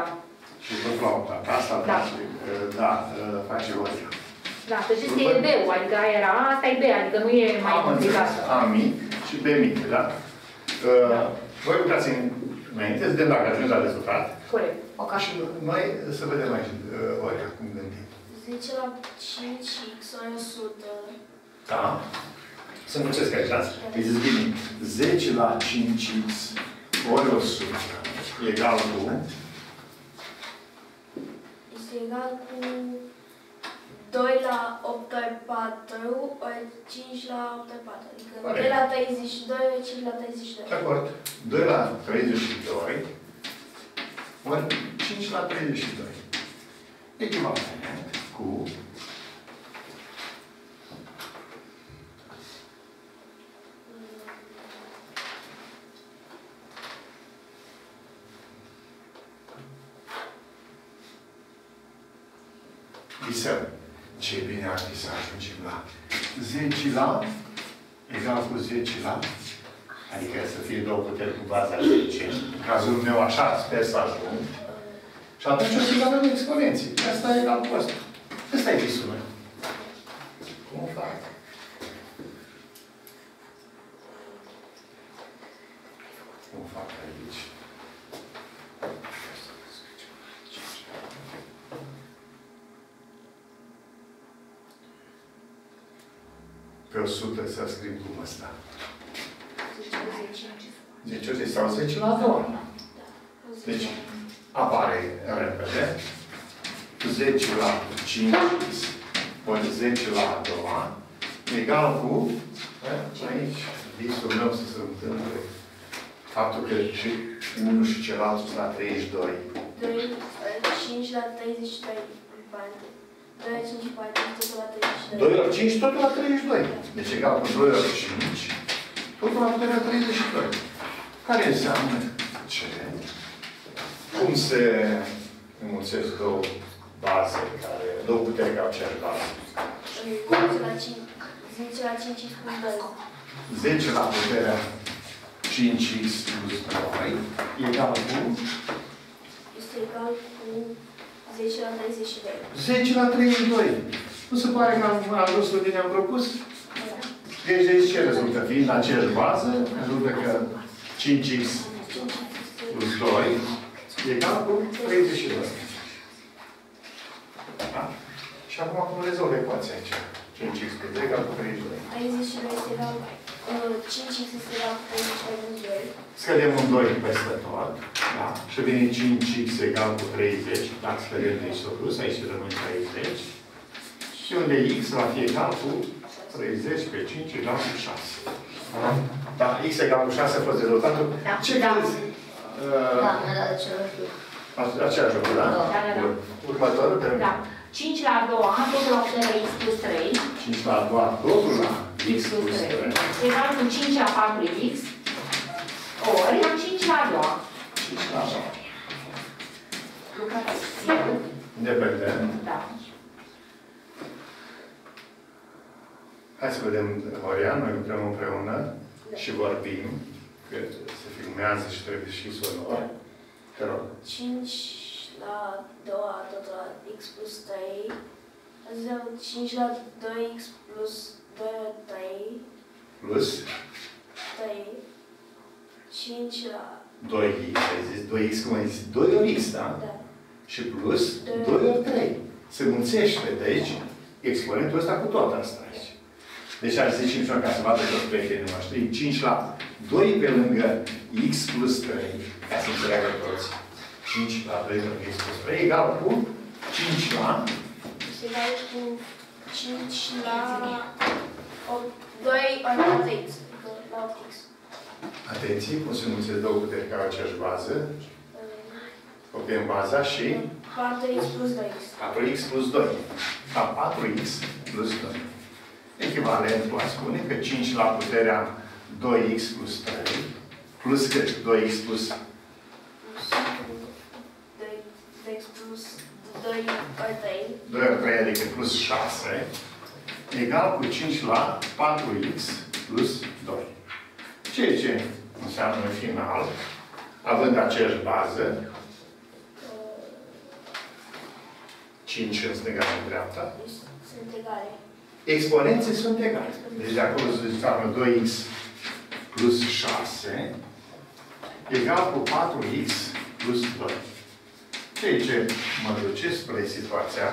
Și tot la 8. Asta Da. face, da, face Oria. Da, să știți că e B-ul, adică aia era, asta e B, adică nu e mai Am înțeles. complicat. A mic și B mic, da? Da. Voi lucrați în, înainte, să vedem dacă ajungi la rezultat. Corect. O ca Și noi să vedem aici, uh, Oria, cum gândim. 10 la 5x ori 100. Da? Să învățesc aici, da? Îi zic bine. 10 la 5x ori 100 egal cu... Este egal cu 2 la 8 ori 4 ori 5 la 8 ori 4. Adică Corect. 2 la 32 ori 5 la 32. De acord. 2 la 32 ori 5 la 32. Echivalent cu Visăm. Ce bine ar fi să ajungem la 10 la egal cu 10 la Adică să fie două puteri cu baza 10. În cazul meu așa, sper să ajung. Și atunci o să avem exponenții. Asta e egal cu asta. Ăsta e visul meu. Cum o fac? Cum o fac aici? Pe 100 să scriu cum ăsta. 10 ori 10 sau 10 la 2. Deci, apare repede. 10 la 5 ori 10 la 2 egal cu, e, aici, visul meu să se întâmple, faptul că și 1 și celălalt sus la 32. 2, 5 la 32 bani. 2 la 5 bani, totul la 32. 2 ori 5, totul la 32. Deci egal cu 2 ori 5, totul la puterea 32. Care înseamnă ce? Cum se înmulțesc două baze care, două puteri care au cer bază? 10 la 5. 10 la 5 spun 2. 10 la puterea 5x plus 2 egal cu Este egal cu 10 la 32. 10 la 32. Nu se pare că am, am dus unde ne-am propus? Deci de aici ce rezultă? Fiind aceeași bază, rezultă că 5x plus 2 egal cu 32. Da? Și acum cum rezolv ecuația aici? 5x plus 2 egal cu 32. 32 este egal uh, 5x este egal cu 32 minus 2. Scădem un 2 peste tot. Da? Și vine 5x egal cu 30. Dacă scădem de aici sus, aici rămâne 30. Și unde x va fi egal cu 30 pe 5 egal cu 6. Da, x egal cu 6 a fost rezultatul. Da. Ce Da. crezi? Da, Uh, mi-a dat același lucru. aș- Aceeași lucru, da? Da, da, da. Bun. Următorul, Da. Termin. 5 la a doua, totul la puterea x plus 3, 5 la a doua, totul la x x plus plus 3, 3. egal cu 5 la 4x, ori la 5 la a doua. 5 la a doua. Lucrați singur. Independent. Da. Hai să vedem, Orian, noi lucrăm împreună și vorbim, că se filmează și trebuie și sonor. Te rog. 5 la 2 tot la x plus 3. Înseamnă 5 la 2x plus 2 la 3. Plus 3. 5 la... 2x, ai zis 2x, cum ai zis? 2 ori x, da? Da. Și plus Doi. 2 ori 3. Se mulțește de aici exponentul ăsta cu tot asta aici. Deci ar zice și ca să vadă toți prietenii noștri, 5 la 2 pe lângă x plus 3, ca să înțeleagă toți. 5 la 2 pe lângă x plus 3 egal cu 5 la Este egal cu 5 la... 2 ori la 8x. Adică la 8x. Atenție, cum se mulțesc două puteri care au aceeași bază. Copiem baza și 4x plus 2x. 4x plus 2. Da, 4x plus 2. Echivalentul a spune că 5 la puterea 2x plus 3 plus cât? 2x plus 2x plus 2 ori 3. 2 ori 3, adică plus 6, egal cu 5 la 4x plus 2. Ceea ce înseamnă în final, având aceeași bază, 5 în stânga și în dreapta, Deci sunt egale. exponenții sunt egale. Deci de acolo se înseamnă 2x plus 6 egal cu 4x plus 2. Ceea ce mă duce spre situația,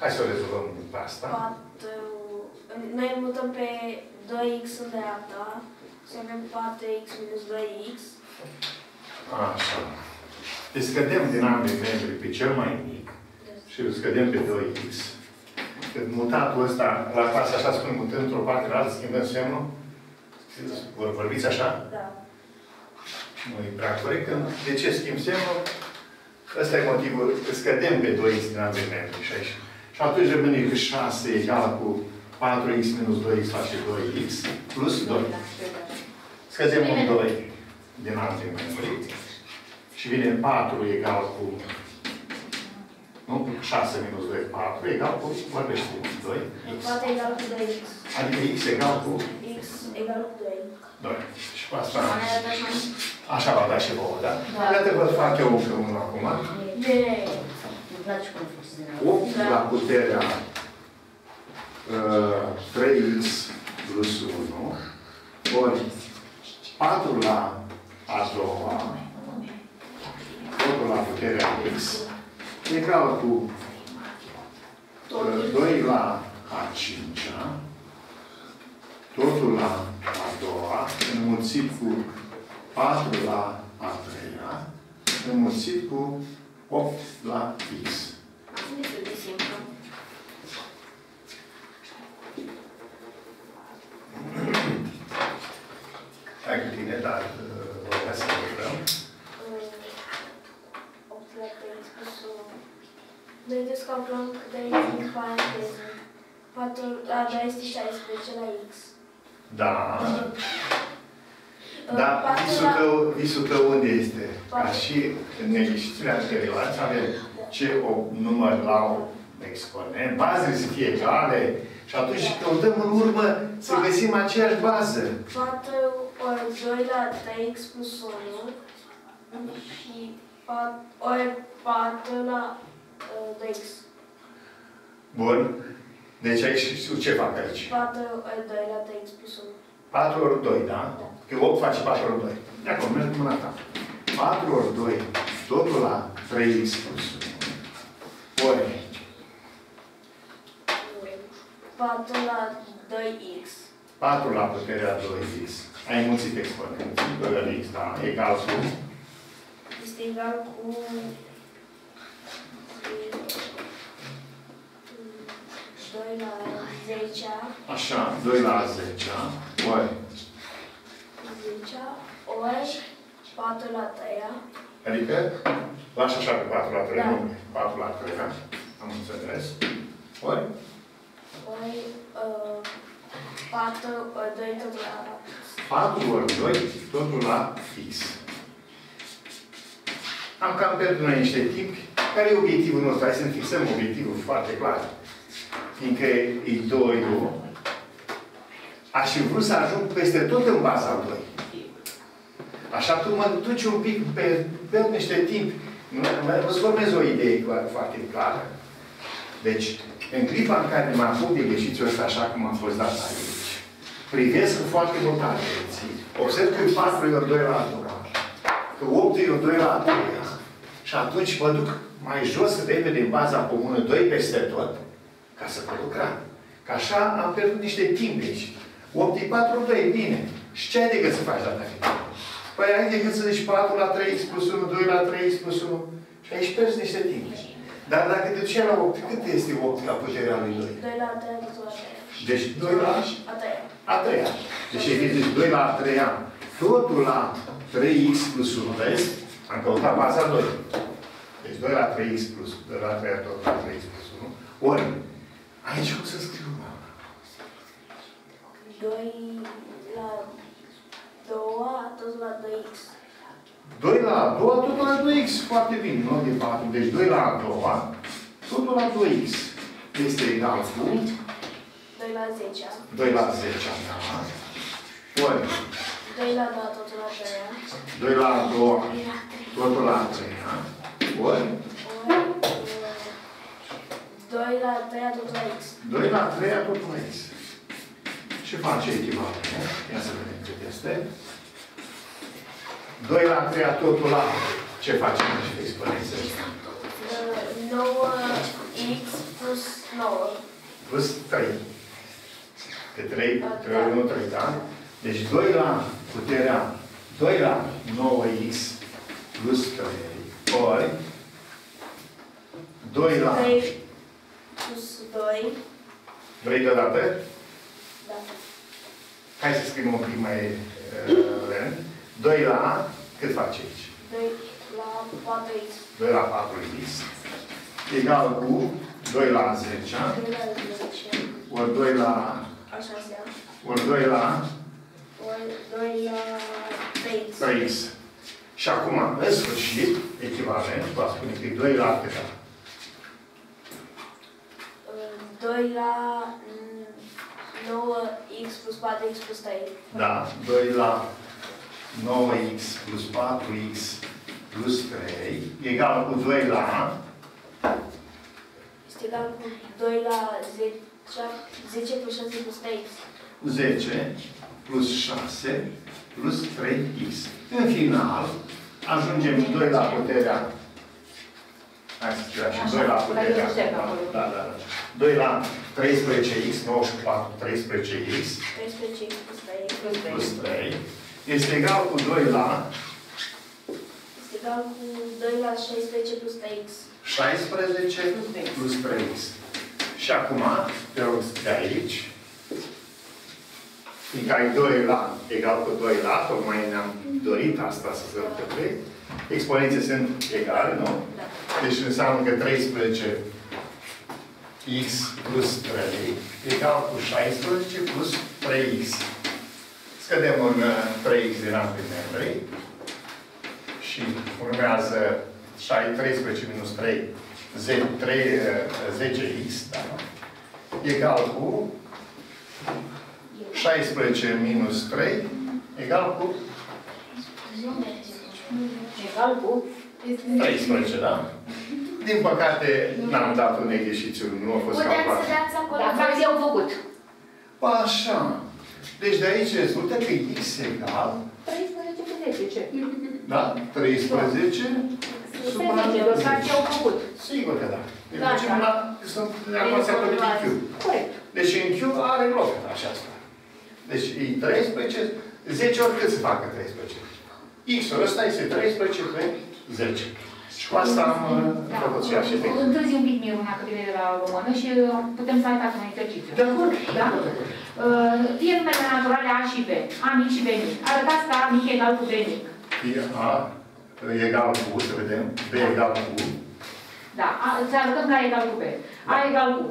hai să o rezolvăm pe asta. 4... Noi mutăm pe 2x în dreapta. Să avem 4x minus 2x. Așa. Deci scădem din ambii membri pe cel mai mic și îl scădem pe 2x. Când mutatul ăsta, la clasă așa spun, mutăm într-o parte în altă, schimbăm semnul. Vor vorbiți așa? Da. Nu e prea corect. Când- De ce schimb semnul? Ăsta e motivul. că Scădem pe 2x din ambii membri și aici. Și atunci rămâne că 6 egal cu 4x minus 2x face 2x plus 2. Scădem un 2 din ambii membri. Și vine 4 egal cu nu? 6 minus 2, 4, egal cu, vorbește, 2, x. 4 egal cu 2x. Adică x egal cu x egal cu 2. 2. Și cu asta, Mai arătat mai așa v-a dat și vouă, da? Da. Iată vă fac eu încă unul acum. Yay! Îmi place cum funcționează. 8 Da. la puterea uh, 3x plus 1 ori 4 la a doua totul la puterea x egal cu uh, 2 la a cincea totul la a doua, înmulțit cu 4 la a treia, înmulțit cu 8 la x. Este de simplu. Hai cu tine, uh, dar ca să lucrăm. Noi descalculăm cât de aici din paranteză. 4 la 2 da, este 16 la x. Da. Da, Patru visul la- tău, visul tău unde este? Ca Patru. și în exercițiile anterioare, să avem ce o număr la o exponent, bazele să fie egale și atunci căutăm în urmă să găsim aceeași bază. 4 ori 2 la 3x plus 1 și 4 ori 4 la uh, 2x. Bun. Deci aici ce fac aici? 4 ori 2 la 3x plus 1. 4 ori 2, da? Că 8 face 4 ori 2. De acolo, merg cu mâna ta. 4 ori 2, totul la 3x plus 1. Ori 4 la 2x. 4 la puterea 2x. Ai mulțit exponenții, 2 la x, da? Egal cu Este egal cu 2 la 10 Așa, 2 la 10, ori. 10 ori 4 la 3 Adică, lași așa pe 4 la 3, Da. nu? 4 la 3, am înțeles. Ori, ori uh, 4 ori 2 tot la 4 ori 2, totul la x. Am cam pierdut noi niște timp. Care e obiectivul nostru? Hai să ne fixăm obiectivul foarte clar. Fiindcă e 2 aș fi vrut să ajung peste tot în baza 2. Așa tu mă duci un pic pe, pe niște timp. Mă vă formez o idee clar- foarte clară. Deci, în clipa în care mă apuc de exercițiul ăsta așa cum a fost dat aici, privesc cu foarte multă atenție. Observ că e 4 ori 2 la a doua, că 8 ori 2 la a treia. Și atunci mă duc mai jos, repede, în baza comună, 2 peste tot, ca să fac lucra. Că așa am pierdut niște timp aici. 8 e 4 ori 2, bine. Și ce ai de gând să faci data viitoare? Păi ai de gând să zici 4 la 3x plus 1, 2 la 3x plus 1. Și aici pierzi niște timp. Dar dacă te duci la 8, cât este 8 ca puterea lui 2? 2 la 3 tot la 3. Deci 2 la A 3. a treia. Deci evident 2 la a treia. Totul la 3x plus 1, vezi? Am căutat baza 2. Deci 2 la 3x plus 2 la 3 tot la 3x plus 1. Ori, aici cum să scriu? mă? 2 la 2 tot la 2x. 2 la a doua, totul la 2x. Foarte bine, nu de 4. Deci 2 la a doua, totul la 2x. Este egal cu 2 la 10. 2 la 10, da. Ori, 2 la 2 tot la 3. 2 la a doua, totul la a treia. Ori, Ori 2 la 3 tot la x. 2 la 3 totul la x. Ce face echivalent? Ia să vedem cât este. 2 la 3 totul la ce face în aceste exponențe? 9x plus 9. Plus 3. Că 3, 3 ori 1, 3, da? Deci 2 la puterea 2 la 9x plus 3 ori 2 la... 3 plus 2. Vrei deodată? Da. Hai să scriem un pic mai uh, lent. 2 la... Cât face aici? 2 la 4x. 2 la 4x egal cu 2 la 10 2 la 10. ori 2 la Așa se ia. ori 2 la Ori 2 la 3x. 3x. Și acum, în sfârșit, echivalent, va spune că e 2 la câta? 2 la mm, 9x plus 4x plus 3. Da, 2 la 9x plus 4x plus 3 egal cu 2 la Este egal cu 2 la 10, 10 plus 6 plus 3x. 10 plus 6 plus 3x. În final, ajungem 2 la puterea Hai să scriu așa, 2 la puterea Da, da, da. 2 la 13x, 94, 13x 13x plus 3x. plus 3 este egal cu 2 la Este egal cu 2 la 16 plus 3x. 16 plus 3x. Și acum, te rog de aici, fiindcă ai 2 la egal cu 2 la, tocmai ne-am dorit asta să se întâmple, exponențe sunt egale, nu? Da. Deci înseamnă că 13 x plus 3 egal cu 16 plus 3x. Scădem un uh, 3x din ambele membri și urmează 13 minus 3, 10, 3 10x, da? egal cu 16 minus 3 egal cu Egal cu 13, da? Din păcate, n-am dat un exercițiu, nu a fost Puteți să calculat. dați acolo. Dar fracții au făcut. Ba, Așa. Deci de aici rezultă că x egal, 13 cu 10, ce? da? 13 supra 10, doar fracții au făcut. Sigur că da. Deci Da, ducem da. la, sunt acum se apropie de Q. Corect. Deci în Q are loc așa asta. Deci e 13, 10 ori cât să facă 13? X-ul ăsta este 13 pe 10. Și cu asta am uh, făcut și așa efect. Întârzi un pic Miruna că vine de la română și uh, putem să mai facem un exercițiu. De acord. Da? Uh, Fie numele naturale A și B, A mic și B mic. Arătați că A mic e egal cu B mic. E A egal cu, să vedem, B egal cu, Da, A, să arătăm că A egal cu B. A egal cu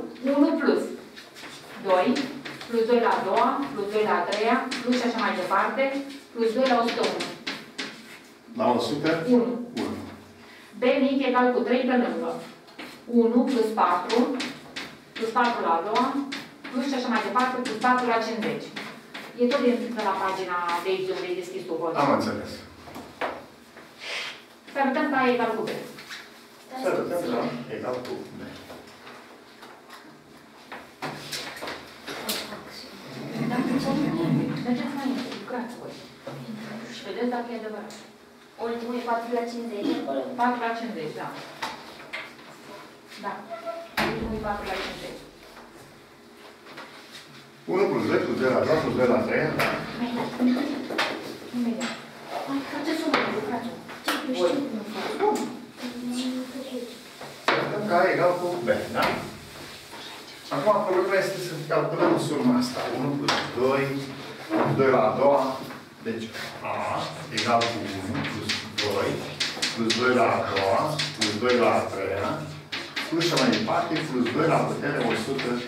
1 plus 2, plus 2 la a doua, plus 2 la a treia, plus și așa mai departe, plus 2 la 101. la 100, 1. 1. B mic egal cu 3 pe lângă. 1 plus 4, plus 4 la a doua, plus și așa mai departe, plus 4 la 50. E tot din de la pagina de aici unde ai deschis tu voce. Am înțeles. Să arătăm că A e egal cu B. Să arătăm la egal cu B. Mergeți mai înainte, lucrați voi. Și vedeți dacă e adevărat. Ultimul e 4 la 50 acolo. 4 la 50, da. Da. Ultimul e 4 la 50. 1 plus 2 plus 2 la 2 plus 2 la 3, da? Imediat. Faceți un lucrați Nu Voi. știu cum fac. Bun. Să arătăm că A egal cu B, da? Acum problema este să calculăm suma asta. 1 plus 2, plus 2 la a doua. Deci A egal cu 1 plus 2, plus 2 la a doua, plus 2 la a treia, plus și mai departe, plus 2 la putere 101.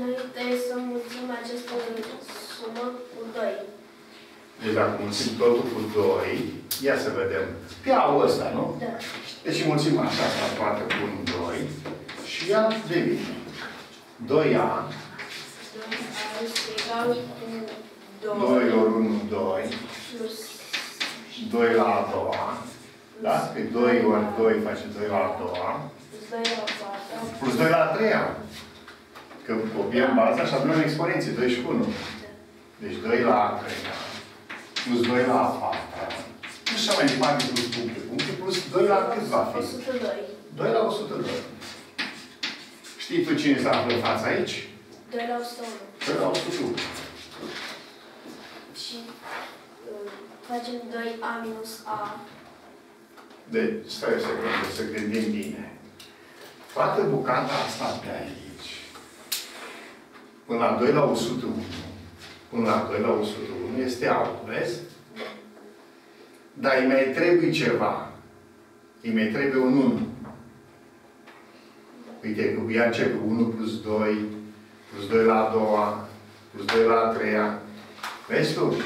Noi trebuie să mulțim această sumă cu 2. Deci dacă mulțim totul cu 2, ia să vedem. Pe A-ul ăsta, nu? Da. Deci mulțim așa, asta toată cu 1, 2. Și ea devine 2A, 2 este egal cu 2 2 ori 1, 2, plus 2 la a doua, da? Că 2 ori 2 face 2 la a doua, plus 2 la 4 plus 2 la a treia. Că copiem baza și adunăm exponenții, 2 și 1. Deci 2 la a treia, plus 2 la a patra, plus și mai departe plus puncte, puncte, plus 2 la cât va fi? 102. 2 la 102. Știi tu cine se află în fața aici? 2 la 101. 2 la 101. Și uh, facem 2A minus A. Deci, stai o secundă să gândim bine. Toată bucata asta pe aici, până la 2 la 101, până la 2 la 101, este alb, vezi? Dar îi mai trebuie ceva. Îi mai trebuie un 1. Uite, cu ea începe 1 plus 2, plus 2 la a doua, plus 2 la a treia. Vezi tu?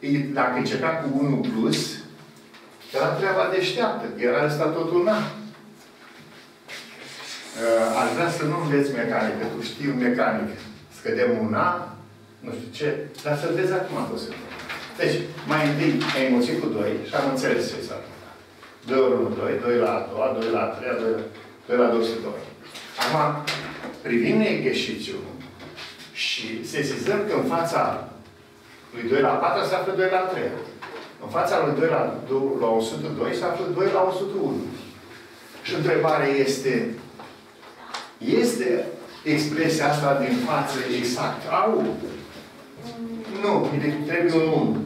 E- Dacă începea cu 1 plus, era treaba deșteaptă. Era ăsta totul na. Uh, aș vrea să nu înveți mecanică. Tu știi un mecanic. Scădem un A, nu știu ce, dar să vezi acum tot se întâmplă. Deci, mai întâi ai mulțit cu 2 și am înțeles ce s-a întâmplat. 2 ori 1, 2, 2 la a doua, 2 la a treia, 2 la, 2 la 202. Acum, privim exercițiul și sesizăm că în fața lui 2 la 4 se află 2 la 3. În fața lui 2 la, 2 la 102 se află 2 la 101. Și întrebarea este, este expresia asta din față exact? Au? Nu, îi trebuie un 1.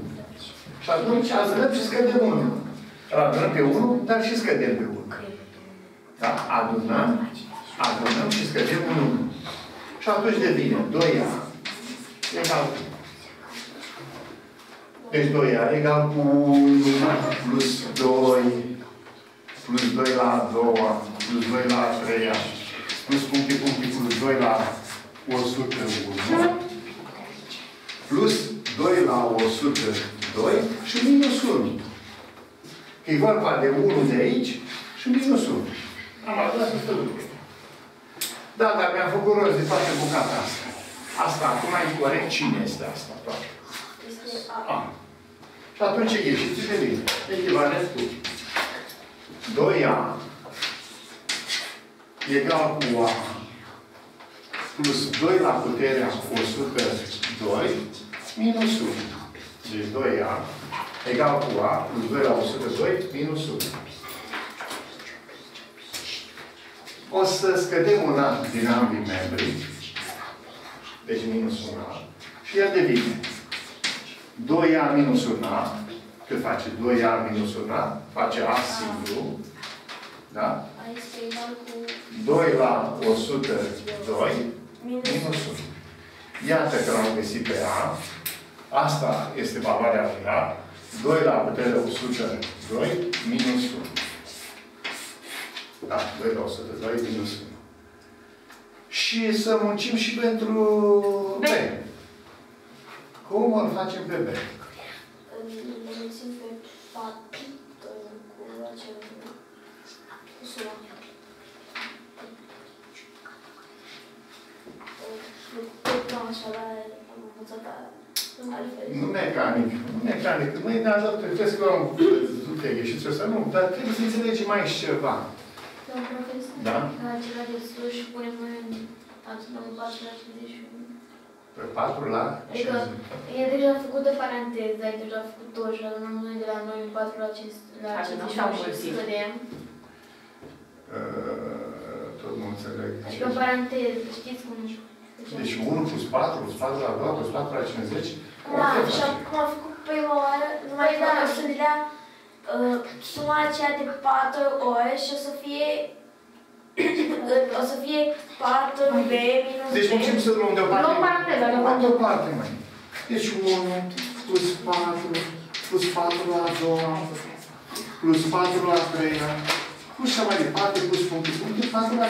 Și atunci adunăm și scădem 1. Îl adunăm pe 1, dar și scădem pe 1. Da? Adunăm, adunăm și scădem un 1. Și atunci devine 2A egal cu deci 2A egal cu 1 plus 2 plus 2 la a doua plus 2 la a treia, plus puncte, puncte, plus 2 la 101, plus 2 la 102 și minus 1. Că e vorba de 1 de aici și minus 1. Am adus asta lucru. Da, dar mi-am făcut rost de toată bucata asta. Asta acum e corect. Cine este asta toată? Este A. A. Și atunci ieșiți de bine. Echivalent cu 2A egal cu A plus 2 la puterea 102 minus 1. Deci 2A egal cu A plus 2 la 102 minus 1. O să scădem un A din ambii membri. Deci minus 1A. Și ea devine 2A minus 1A. Cât face 2A minus 1A? Face A simplu. Da? A este egal cu 2 la 102 minus minus 1. Iată că l-am găsit pe A. Asta este valoarea lui A. 2 la puterea 102 minus 1. Da, 2 la 102 minus 1. Și să muncim și pentru B. B. Cum îl facem pe B? îl înmulțim pe 4 cu acel cu suma. Nu așa, dar am învățat altfel. Nu mecanic. Nu mecanic. Mâine ne ajută, trebuie să luăm zuteghe și ce să nu, dar trebuie să înțelegem mai și ceva. Domnul profesor, Da? la ceva de sus și punem noi în atunci la 4 la 51. Pe 4 la Adică 50. e deja făcută paranteză, ai deja făcut tot și rămânem noi de la noi în 4 la 5 la Așa, nu 51 s-au și mulțit. scădem. Uh, Tot nu înțeleg. Adică în paranteză, știți cum Deci 1 plus 4 plus 4 la 2 plus 4 la 50. Cum Da, se și face? acum am făcut prima oară, numai Păi că da. o să ne dea uh, suma aceea de 4 ori și o să fie o să fie 4B minus Deci B. muncim să luăm deoparte. Luăm paranteza, Luăm deoparte. deoparte, mai. Deci 1 plus 4 plus 4 la 2 plus 4 la 3 plus și mai departe, plus puncte, puncte, 4 la